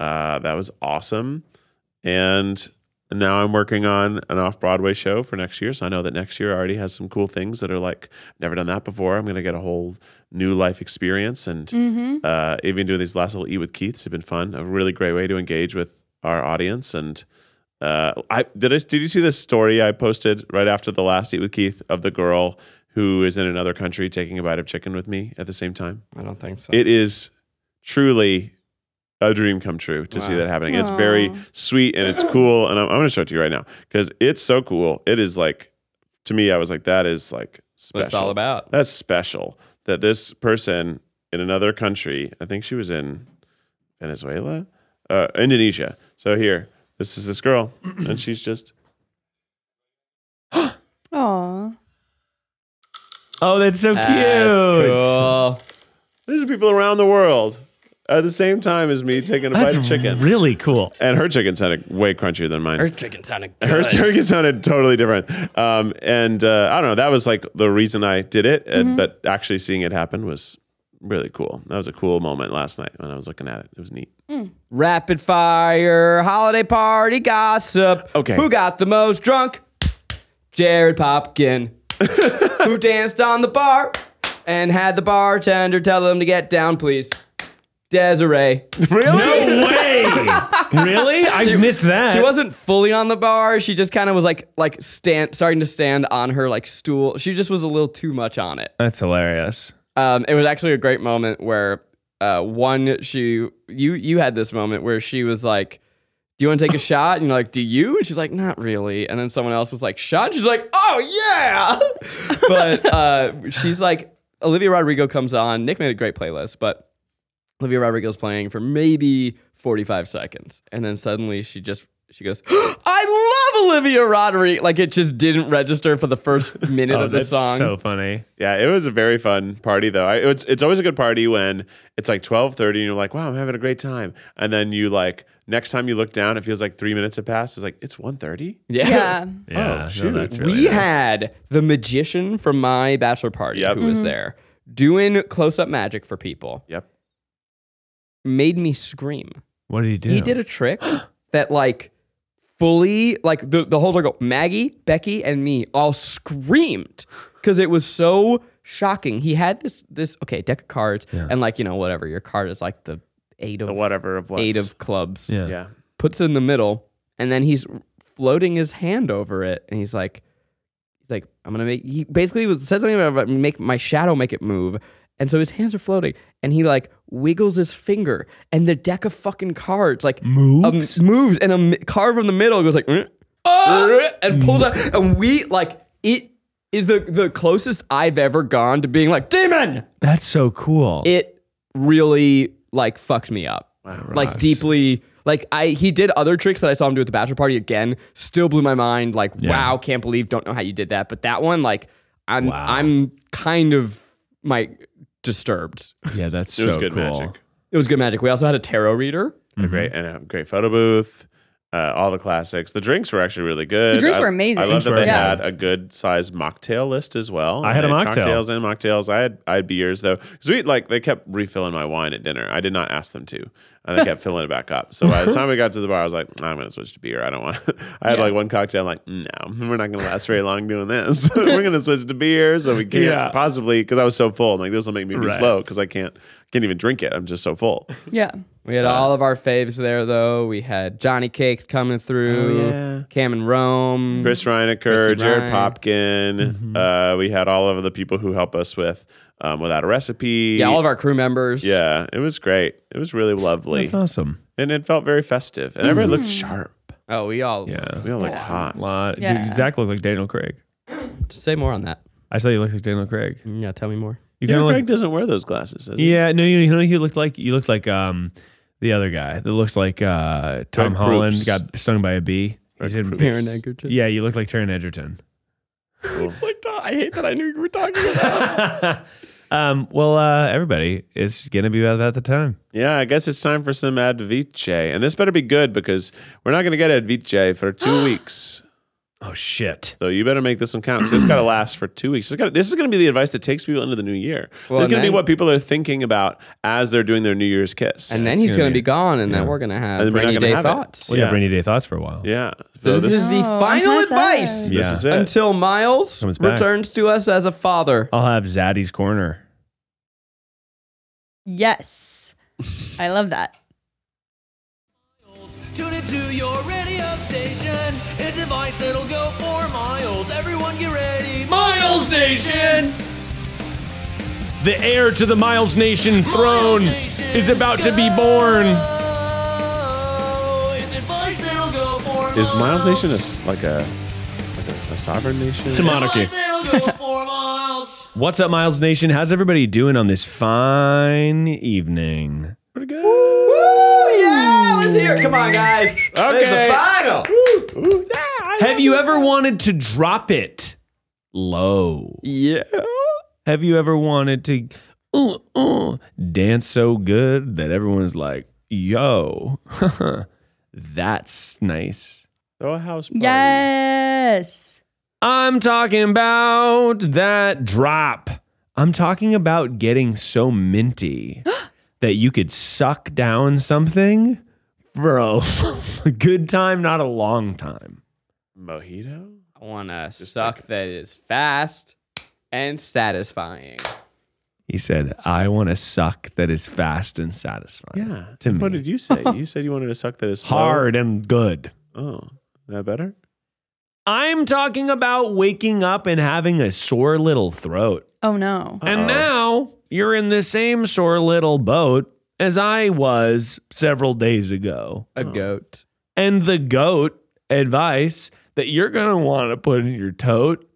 [SPEAKER 3] Uh, that was awesome. And now I'm working on an off Broadway show for next year. So I know that next year already has some cool things that are like, never done that before. I'm going to get a whole new life experience. And uh, even doing these last little Eat with Keiths have been fun. A really great way to engage with our audience. And uh, I did I, did you see this story I posted right after the last Eat with Keith of the girl who is in another country taking a bite of chicken with me at the same time?
[SPEAKER 2] I don't think so.
[SPEAKER 3] It is truly a dream come true to see that happening. It's very sweet and it's cool. And I'm, I'm going to show it to you right now because it's so cool. It is like, to me, I was like, that is like special.
[SPEAKER 2] what all about.
[SPEAKER 3] That's special that this person in another country, I think she was in Venezuela, uh, Indonesia. So here, this is this girl, [clears throat] and she's just [gasps]
[SPEAKER 5] Aw.
[SPEAKER 4] oh, that's so cute.
[SPEAKER 2] That's cool.
[SPEAKER 3] these are people around the world. At the same time as me taking a bite of chicken.
[SPEAKER 4] really cool.
[SPEAKER 3] and her chicken sounded way crunchier than mine.
[SPEAKER 2] Her chicken sounded good.
[SPEAKER 3] Her chicken sounded totally different. Um, and uh, I don't know. That was like the reason I did it. And, but actually seeing it happen was really cool. That was a cool moment last night when I was looking at it. It was neat.
[SPEAKER 2] Rapid fire holiday party gossip.
[SPEAKER 3] Okay.
[SPEAKER 2] Who got the most drunk? Jared Popkin. [laughs] Who danced on the bar and had the bartender tell him to get down, please? Desiree.
[SPEAKER 3] Really?
[SPEAKER 4] No way. [laughs] really? I missed that.
[SPEAKER 2] She wasn't fully on the bar. She just kind of was like like stand starting to stand on her like stool. She just was a little too much on it.
[SPEAKER 4] That's hilarious.
[SPEAKER 2] Um, it was actually a great moment where uh, one she you you had this moment where she was like, "Do you want to take a [laughs] shot?" And you're like, "Do you?" And she's like, "Not really." And then someone else was like, "Shot." And she's like, "Oh yeah!" [laughs] but uh, she's like, Olivia Rodrigo comes on. Nick made a great playlist, but Olivia Rodrigo's playing for maybe 45 seconds, and then suddenly she just she goes, [gasps] "I love Olivia Rodrigo!" Like it just didn't register for the first [laughs] minute
[SPEAKER 4] Oh,
[SPEAKER 2] of the
[SPEAKER 4] that's
[SPEAKER 2] song.
[SPEAKER 4] so funny.
[SPEAKER 3] Yeah, it was a very fun party though. I, it's it's always a good party when it's like twelve thirty and you're like, wow, I'm having a great time, and then you like next time you look down, it feels like three minutes have passed. It's like it's one thirty.
[SPEAKER 5] Yeah.
[SPEAKER 4] Yeah,
[SPEAKER 3] Oh, shoot.
[SPEAKER 4] that's really
[SPEAKER 2] we
[SPEAKER 4] nice.
[SPEAKER 2] had the magician from my bachelor party
[SPEAKER 3] Yep.
[SPEAKER 2] who was mm-hmm. there doing close up magic for people.
[SPEAKER 3] Yep.
[SPEAKER 2] Made me scream.
[SPEAKER 4] What did he do?
[SPEAKER 2] He did a trick [gasps] that like fully like the the whole circle. Maggie, Becky, and me all screamed because it was so shocking. He had this this okay deck of cards and like you know whatever your card is like the eight of
[SPEAKER 3] The whatever of what.
[SPEAKER 2] eight of clubs.
[SPEAKER 4] Yeah.
[SPEAKER 3] yeah.
[SPEAKER 2] puts it in the middle, and then he's floating his hand over it, and he's like, he's like, I'm gonna make. He basically was said something about make my shadow make it move, and so his hands are floating, and he like wiggles his finger, and the deck of fucking cards like
[SPEAKER 4] Moves?
[SPEAKER 2] um, moves, and a card from the middle goes like, "Uh, uh," and pulls out, and we like it is the the closest I've ever gone to being like demon.
[SPEAKER 4] That's so cool.
[SPEAKER 2] It really like fucked me up like deeply like i he did other tricks that i saw him do at the bachelor party again still blew my mind like
[SPEAKER 4] Yeah.
[SPEAKER 2] wow can't believe don't know how you did that but that one like i'm
[SPEAKER 4] Wow.
[SPEAKER 2] i'm kind of my disturbed
[SPEAKER 4] yeah, that's
[SPEAKER 3] It was
[SPEAKER 4] so
[SPEAKER 3] good
[SPEAKER 4] cool.
[SPEAKER 3] magic.
[SPEAKER 2] it was good magic we also had a tarot reader
[SPEAKER 3] A great and a great photo booth. Uh, all the classics. The drinks were actually really good.
[SPEAKER 5] The drinks
[SPEAKER 3] I-
[SPEAKER 5] were amazing.
[SPEAKER 3] I love that
[SPEAKER 4] Drinks
[SPEAKER 3] they
[SPEAKER 4] were
[SPEAKER 3] had a good sized mocktail list as well.
[SPEAKER 4] I had a mocktail.
[SPEAKER 3] Cocktails and mocktails. I had I had beers though. Because we like they kept refilling my wine at dinner. I did not ask them to, and they kept [laughs] filling it back up. So by the time we got to the bar, I was like, I'm gonna switch to beer. I don't want. [laughs] I had
[SPEAKER 2] Yeah.
[SPEAKER 3] like one cocktail. I'm like, no, [laughs] we're not gonna last very long doing this. we're gonna switch to beer, so we can't
[SPEAKER 4] Yeah.
[SPEAKER 3] possibly because I was so full. I'm like, this will make me be
[SPEAKER 4] Right.
[SPEAKER 3] slow because I can't can't even drink it. I'm just so full.
[SPEAKER 5] Yeah.
[SPEAKER 2] We had all of our faves there though we had johnny cakes coming through
[SPEAKER 3] Oh, yeah.
[SPEAKER 2] cam and rome
[SPEAKER 3] Chris Reinecker,
[SPEAKER 2] Chrissy
[SPEAKER 3] Jared
[SPEAKER 2] Ryan.
[SPEAKER 3] Popkin. Uh, we had all of the people who help us with um, without a recipe.
[SPEAKER 2] yeah all of our crew members
[SPEAKER 3] Yeah, it was great. It was really lovely,
[SPEAKER 4] That's awesome.
[SPEAKER 3] and it felt very festive. And everybody looked sharp.
[SPEAKER 2] oh we all
[SPEAKER 4] Yeah.
[SPEAKER 3] We all looked
[SPEAKER 5] Yeah.
[SPEAKER 3] hot.
[SPEAKER 4] lot.
[SPEAKER 5] Yeah.
[SPEAKER 4] Dude, Zach looked like Daniel Craig.
[SPEAKER 2] say more on that
[SPEAKER 4] I saw you looked like Daniel Craig.
[SPEAKER 2] yeah tell me more
[SPEAKER 4] You
[SPEAKER 3] Daniel
[SPEAKER 4] kinda
[SPEAKER 3] Craig doesn't wear those glasses, does he?
[SPEAKER 4] Yeah, no, you, you know you looked like you looked like um the other guy that looks like uh Tom
[SPEAKER 3] Greg
[SPEAKER 4] Holland
[SPEAKER 3] Proops.
[SPEAKER 4] got stung by a bee. He's in-
[SPEAKER 3] Proops.
[SPEAKER 2] Baron Edgerton.
[SPEAKER 4] yeah, you look like Taron Egerton.
[SPEAKER 3] Cool. [laughs]
[SPEAKER 2] Like, I hate that I knew you were talking about. [laughs]
[SPEAKER 4] um, well, uh, everybody, it's gonna be about the time.
[SPEAKER 3] Yeah, I guess it's time for some Advice. And this better be good because we're not going to get Advice for two [gasps] weeks.
[SPEAKER 4] Oh shit!
[SPEAKER 3] So you better make this one count. 'cause it's got to last for two weeks. Gotta, this is going to be the advice that takes people into the new year.
[SPEAKER 2] Well,
[SPEAKER 3] this is going to be what people are thinking about as they're doing their New Year's kiss.
[SPEAKER 2] and then
[SPEAKER 4] It's
[SPEAKER 2] he's
[SPEAKER 4] gonna be-
[SPEAKER 2] be gone, and
[SPEAKER 4] yeah.
[SPEAKER 2] then we're going to have
[SPEAKER 3] And
[SPEAKER 2] rainy day
[SPEAKER 3] have
[SPEAKER 2] thoughts.
[SPEAKER 4] We have
[SPEAKER 3] Yeah.
[SPEAKER 4] rainy day thoughts for a while.
[SPEAKER 3] yeah. So
[SPEAKER 2] This,
[SPEAKER 3] this,
[SPEAKER 2] is the
[SPEAKER 5] Oh,
[SPEAKER 2] final advice
[SPEAKER 5] sad.
[SPEAKER 3] this is it.
[SPEAKER 2] until Miles returns to us as a father.
[SPEAKER 4] I'll have Zaddy's corner.
[SPEAKER 5] Yes. I love that.
[SPEAKER 1] Tune into your radio station. It's advice that'll go for miles. Everyone get ready. Miles Nation!
[SPEAKER 4] The heir to the Miles Nation throne is about to be born.
[SPEAKER 1] It's advice that'll go for
[SPEAKER 3] Is Miles Nation a s like a like a, a sovereign nation?
[SPEAKER 4] It's a monarchy.
[SPEAKER 1] Advice that'll go for miles. [laughs]
[SPEAKER 4] What's up, Miles Nation? How's everybody doing on this fine evening?
[SPEAKER 3] Pretty good.
[SPEAKER 2] yeah, let's hear it. Come on, guys.
[SPEAKER 3] Okay.
[SPEAKER 2] the final.
[SPEAKER 3] Ooh, yeah,
[SPEAKER 4] Have you ever wanted to drop it low?
[SPEAKER 2] Yeah.
[SPEAKER 4] Have you ever wanted to uh, uh, dance so good that everyone's like, yo, [laughs] that's nice.
[SPEAKER 3] Throw a house party.
[SPEAKER 5] Yes.
[SPEAKER 4] I'm talking about that drop. I'm talking about getting so minty [gasps] that you could suck down something for a, [laughs] a good time, not a long time.
[SPEAKER 3] Mojito?
[SPEAKER 2] I want a
[SPEAKER 3] Just
[SPEAKER 2] suck
[SPEAKER 3] like-
[SPEAKER 2] that is fast and satisfying.
[SPEAKER 4] He said, I want a suck that is fast and satisfying.
[SPEAKER 3] Yeah.
[SPEAKER 4] To
[SPEAKER 3] What
[SPEAKER 4] me.
[SPEAKER 3] did you say? you [laughs] said you wanted a suck that is slow?
[SPEAKER 4] Hard and good.
[SPEAKER 3] Oh, that better?
[SPEAKER 4] I'm talking about waking up and having a sore little throat.
[SPEAKER 5] Oh no.
[SPEAKER 4] And
[SPEAKER 3] Uh-oh.
[SPEAKER 4] now you're in the same sore little boat as I was several days ago.
[SPEAKER 2] A goat.
[SPEAKER 4] And the goat advice that you're going to want to put in your tote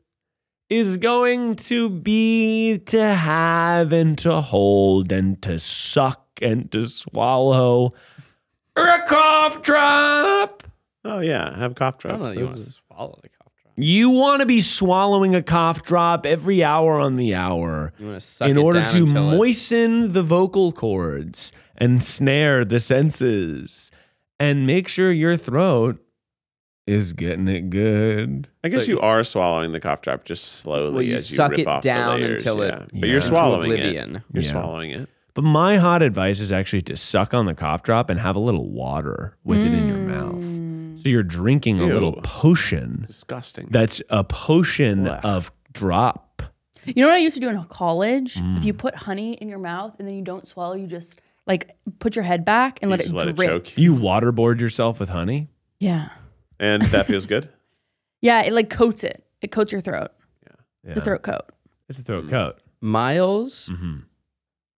[SPEAKER 4] is going to be to have and to hold and to suck and to swallow or a cough drop.
[SPEAKER 3] Oh yeah, have cough
[SPEAKER 2] I don't
[SPEAKER 3] drops.
[SPEAKER 2] know you want to swallow the cough drop.
[SPEAKER 4] You want to be swallowing a cough drop every hour on the hour.
[SPEAKER 2] You want to suck
[SPEAKER 4] in order to
[SPEAKER 2] until it's-
[SPEAKER 4] moisten the vocal cords and snare the senses and make sure your throat is getting it good.
[SPEAKER 3] I guess
[SPEAKER 2] So-
[SPEAKER 3] you are swallowing the cough drop just slowly
[SPEAKER 2] Well, you
[SPEAKER 3] as you
[SPEAKER 2] suck
[SPEAKER 3] rip
[SPEAKER 2] it
[SPEAKER 3] off the
[SPEAKER 2] down
[SPEAKER 3] layers,
[SPEAKER 2] until it-
[SPEAKER 3] yeah. But
[SPEAKER 4] Yeah.
[SPEAKER 3] you're swallowing
[SPEAKER 2] oblivion.
[SPEAKER 3] it. You're
[SPEAKER 4] Yeah.
[SPEAKER 3] swallowing it.
[SPEAKER 4] But my hot advice is actually to suck on the cough drop and have a little water with it in your mouth.
[SPEAKER 5] Mm. Mm.
[SPEAKER 4] So you're drinking a little potion
[SPEAKER 3] Disgusting.
[SPEAKER 4] that's a potion
[SPEAKER 3] Ugh.
[SPEAKER 4] of drop.
[SPEAKER 5] You know what I used to do in college? If
[SPEAKER 3] Mm.
[SPEAKER 5] you put honey in your mouth and then you don't swallow, you just like put your head back and
[SPEAKER 3] You
[SPEAKER 5] let
[SPEAKER 3] just
[SPEAKER 5] it
[SPEAKER 3] let
[SPEAKER 5] drip.
[SPEAKER 3] it choke. you.
[SPEAKER 4] You waterboard yourself with honey?
[SPEAKER 5] Yeah.
[SPEAKER 3] And that feels good? [laughs]
[SPEAKER 5] Yeah, it like coats it. It coats your throat.
[SPEAKER 4] Yeah.
[SPEAKER 5] The throat coat.
[SPEAKER 4] It's a throat coat.
[SPEAKER 2] Miles
[SPEAKER 4] Mm-hmm.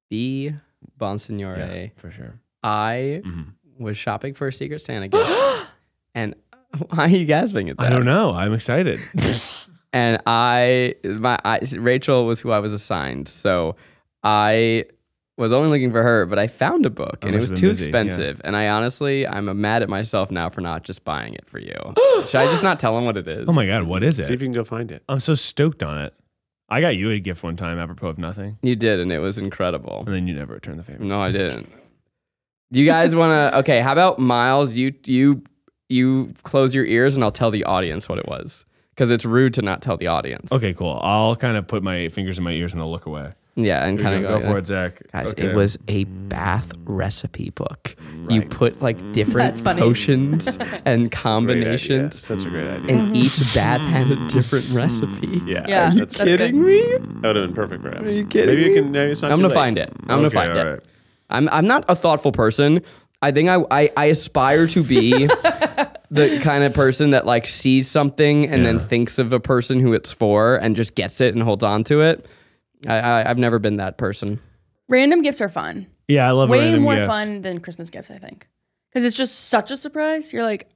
[SPEAKER 2] B. Bonsignore.
[SPEAKER 4] Yeah, for sure.
[SPEAKER 2] I
[SPEAKER 4] Mhm.
[SPEAKER 2] was shopping for a Secret Santa [gasps] gift. And [laughs] why are you gasping at that?
[SPEAKER 4] I don't know. I'm excited. [laughs]
[SPEAKER 2] and I my I, Rachel was who I was assigned. So I was only looking for her, but I found a book
[SPEAKER 4] I
[SPEAKER 2] and it was too
[SPEAKER 4] been busy, yeah.
[SPEAKER 2] expensive. And I honestly I'm mad at myself now for not just buying it for you. [gasps] Should I just not tell him what it is?
[SPEAKER 4] oh my God, what is it?
[SPEAKER 3] See if you can go find it.
[SPEAKER 4] I'm so stoked on it. I got you a gift one time apropos of nothing,
[SPEAKER 2] You did, and it was incredible.
[SPEAKER 4] and then you never returned the favor.
[SPEAKER 2] No, I didn't. Do you guys want to? Okay, how about Miles? You you you close your ears, and I'll tell the audience what it was because it's rude to not tell the audience.
[SPEAKER 4] Okay, cool. I'll kind of put my fingers in my ears and I'll look away.
[SPEAKER 2] Yeah, and kind of
[SPEAKER 4] go,
[SPEAKER 2] go,
[SPEAKER 4] go for it, Zach.
[SPEAKER 2] Guys,
[SPEAKER 4] Okay.
[SPEAKER 2] it was a mm. bath recipe book. You put like
[SPEAKER 5] mm. different
[SPEAKER 2] potions [laughs] and
[SPEAKER 3] Great idea.
[SPEAKER 2] combinations,
[SPEAKER 3] Such a great idea.
[SPEAKER 2] and mm-hmm. each bath had a different mm. recipe.
[SPEAKER 3] Yeah.
[SPEAKER 5] Yeah.
[SPEAKER 3] That's
[SPEAKER 5] That's
[SPEAKER 3] great.
[SPEAKER 2] Kidding me?
[SPEAKER 3] That would have been perfect for him.
[SPEAKER 2] Are you kidding
[SPEAKER 3] Maybe you
[SPEAKER 2] me?
[SPEAKER 3] can. Maybe it's not
[SPEAKER 2] I'm gonna
[SPEAKER 3] late.
[SPEAKER 2] find it. I'm gonna find
[SPEAKER 4] all
[SPEAKER 2] it.
[SPEAKER 4] right.
[SPEAKER 2] I'm I'm not a thoughtful person. I think I I, I aspire to be [laughs] the kind of person that like sees something and then thinks of a person who it's for and just gets it and holds on to it. I, I I've never been that person.
[SPEAKER 5] Random gifts are fun.
[SPEAKER 4] Yeah, I love a
[SPEAKER 5] Way
[SPEAKER 4] random
[SPEAKER 5] more
[SPEAKER 4] gift.
[SPEAKER 5] fun than Christmas gifts, I think. Because it's just such a surprise. You're like,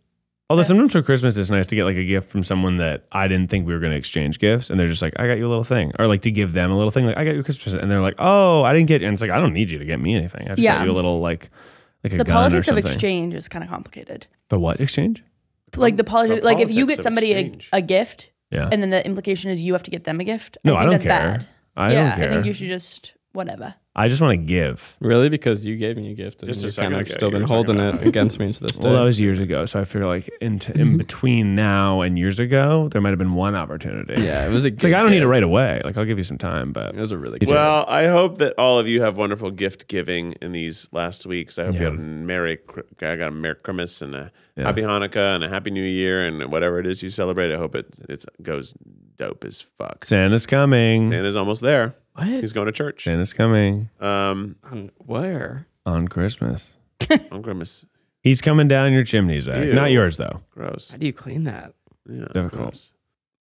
[SPEAKER 4] Although sometimes for Christmas, it's nice to get like a gift from someone that I didn't think we were going to exchange gifts, and they're just like, "I got you a little thing," or like to give them a little thing, like, "I got you a Christmas," and they're like, "Oh, I didn't get," you. and it's like, "I don't need you to get me anything. I just
[SPEAKER 5] Yeah.
[SPEAKER 4] got you a little like, like a
[SPEAKER 5] the
[SPEAKER 4] gun
[SPEAKER 5] politics
[SPEAKER 4] or
[SPEAKER 5] of exchange is kind of complicated.
[SPEAKER 4] The what exchange?
[SPEAKER 5] Like the politics,
[SPEAKER 3] the
[SPEAKER 5] like if you
[SPEAKER 3] politics
[SPEAKER 5] get
[SPEAKER 3] of
[SPEAKER 5] somebody a,
[SPEAKER 3] exchange.
[SPEAKER 5] a gift
[SPEAKER 4] Yeah.
[SPEAKER 5] and then the implication is you have to get them a gift.
[SPEAKER 4] no,
[SPEAKER 5] I
[SPEAKER 4] I,
[SPEAKER 5] think
[SPEAKER 4] don't
[SPEAKER 5] that's
[SPEAKER 4] care.
[SPEAKER 5] bad.
[SPEAKER 4] I
[SPEAKER 5] yeah,
[SPEAKER 4] don't care.
[SPEAKER 5] I think you should just whatever.
[SPEAKER 4] I just want to give.
[SPEAKER 2] Really? Because you gave me a gift and
[SPEAKER 3] Just a
[SPEAKER 2] you've
[SPEAKER 3] second
[SPEAKER 2] kind of
[SPEAKER 3] ago,
[SPEAKER 2] still
[SPEAKER 3] you
[SPEAKER 2] been
[SPEAKER 3] were talking
[SPEAKER 2] holding
[SPEAKER 3] about
[SPEAKER 2] it [laughs] against me to this day.
[SPEAKER 4] Well, that was years ago, so I feel like in, t- in [laughs] between now and years ago, there might have been one opportunity.
[SPEAKER 2] yeah, it was a [laughs]
[SPEAKER 4] It's like I don't need it right away. Like I'll give you some time, but
[SPEAKER 2] It was a really good
[SPEAKER 3] Well, I hope that all of you have wonderful gift giving in these last weeks. I hope you
[SPEAKER 4] Yeah.
[SPEAKER 3] had a merry, Cr- I got a merry Christmas and a
[SPEAKER 4] Yeah.
[SPEAKER 3] happy Hanukkah and a happy New Year and whatever it is you celebrate. I hope it it goes dope as fuck.
[SPEAKER 4] Santa's coming.
[SPEAKER 3] Santa's almost there.
[SPEAKER 2] What?
[SPEAKER 3] He's going to church.
[SPEAKER 4] Santa's coming
[SPEAKER 3] Um,
[SPEAKER 2] On where?
[SPEAKER 4] on Christmas.
[SPEAKER 3] on Christmas.
[SPEAKER 4] He's coming down your chimney, Zach.
[SPEAKER 3] Ew.
[SPEAKER 4] Not yours though.
[SPEAKER 3] Gross.
[SPEAKER 2] How do you clean that?
[SPEAKER 3] Yeah,
[SPEAKER 4] Difficult.
[SPEAKER 3] gross.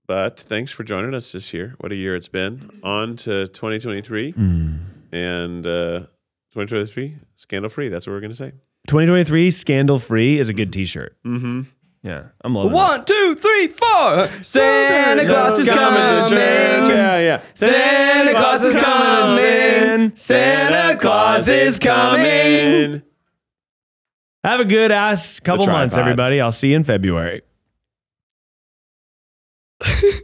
[SPEAKER 3] But thanks for joining us this year. What a year it's been. On to 2023
[SPEAKER 4] Hmm.
[SPEAKER 3] and uh, 2023 scandal free. That's what we're gonna say.
[SPEAKER 4] 2023 scandal free is a good T-shirt.
[SPEAKER 3] Mm-hmm.
[SPEAKER 4] Yeah, I'm loving
[SPEAKER 2] One, two, three, four. Santa Claus is coming.
[SPEAKER 3] Yeah, yeah.
[SPEAKER 2] Santa Claus is coming. Santa Claus is coming.
[SPEAKER 4] Have a good ass couple months, everybody. I'll see you in February. [laughs]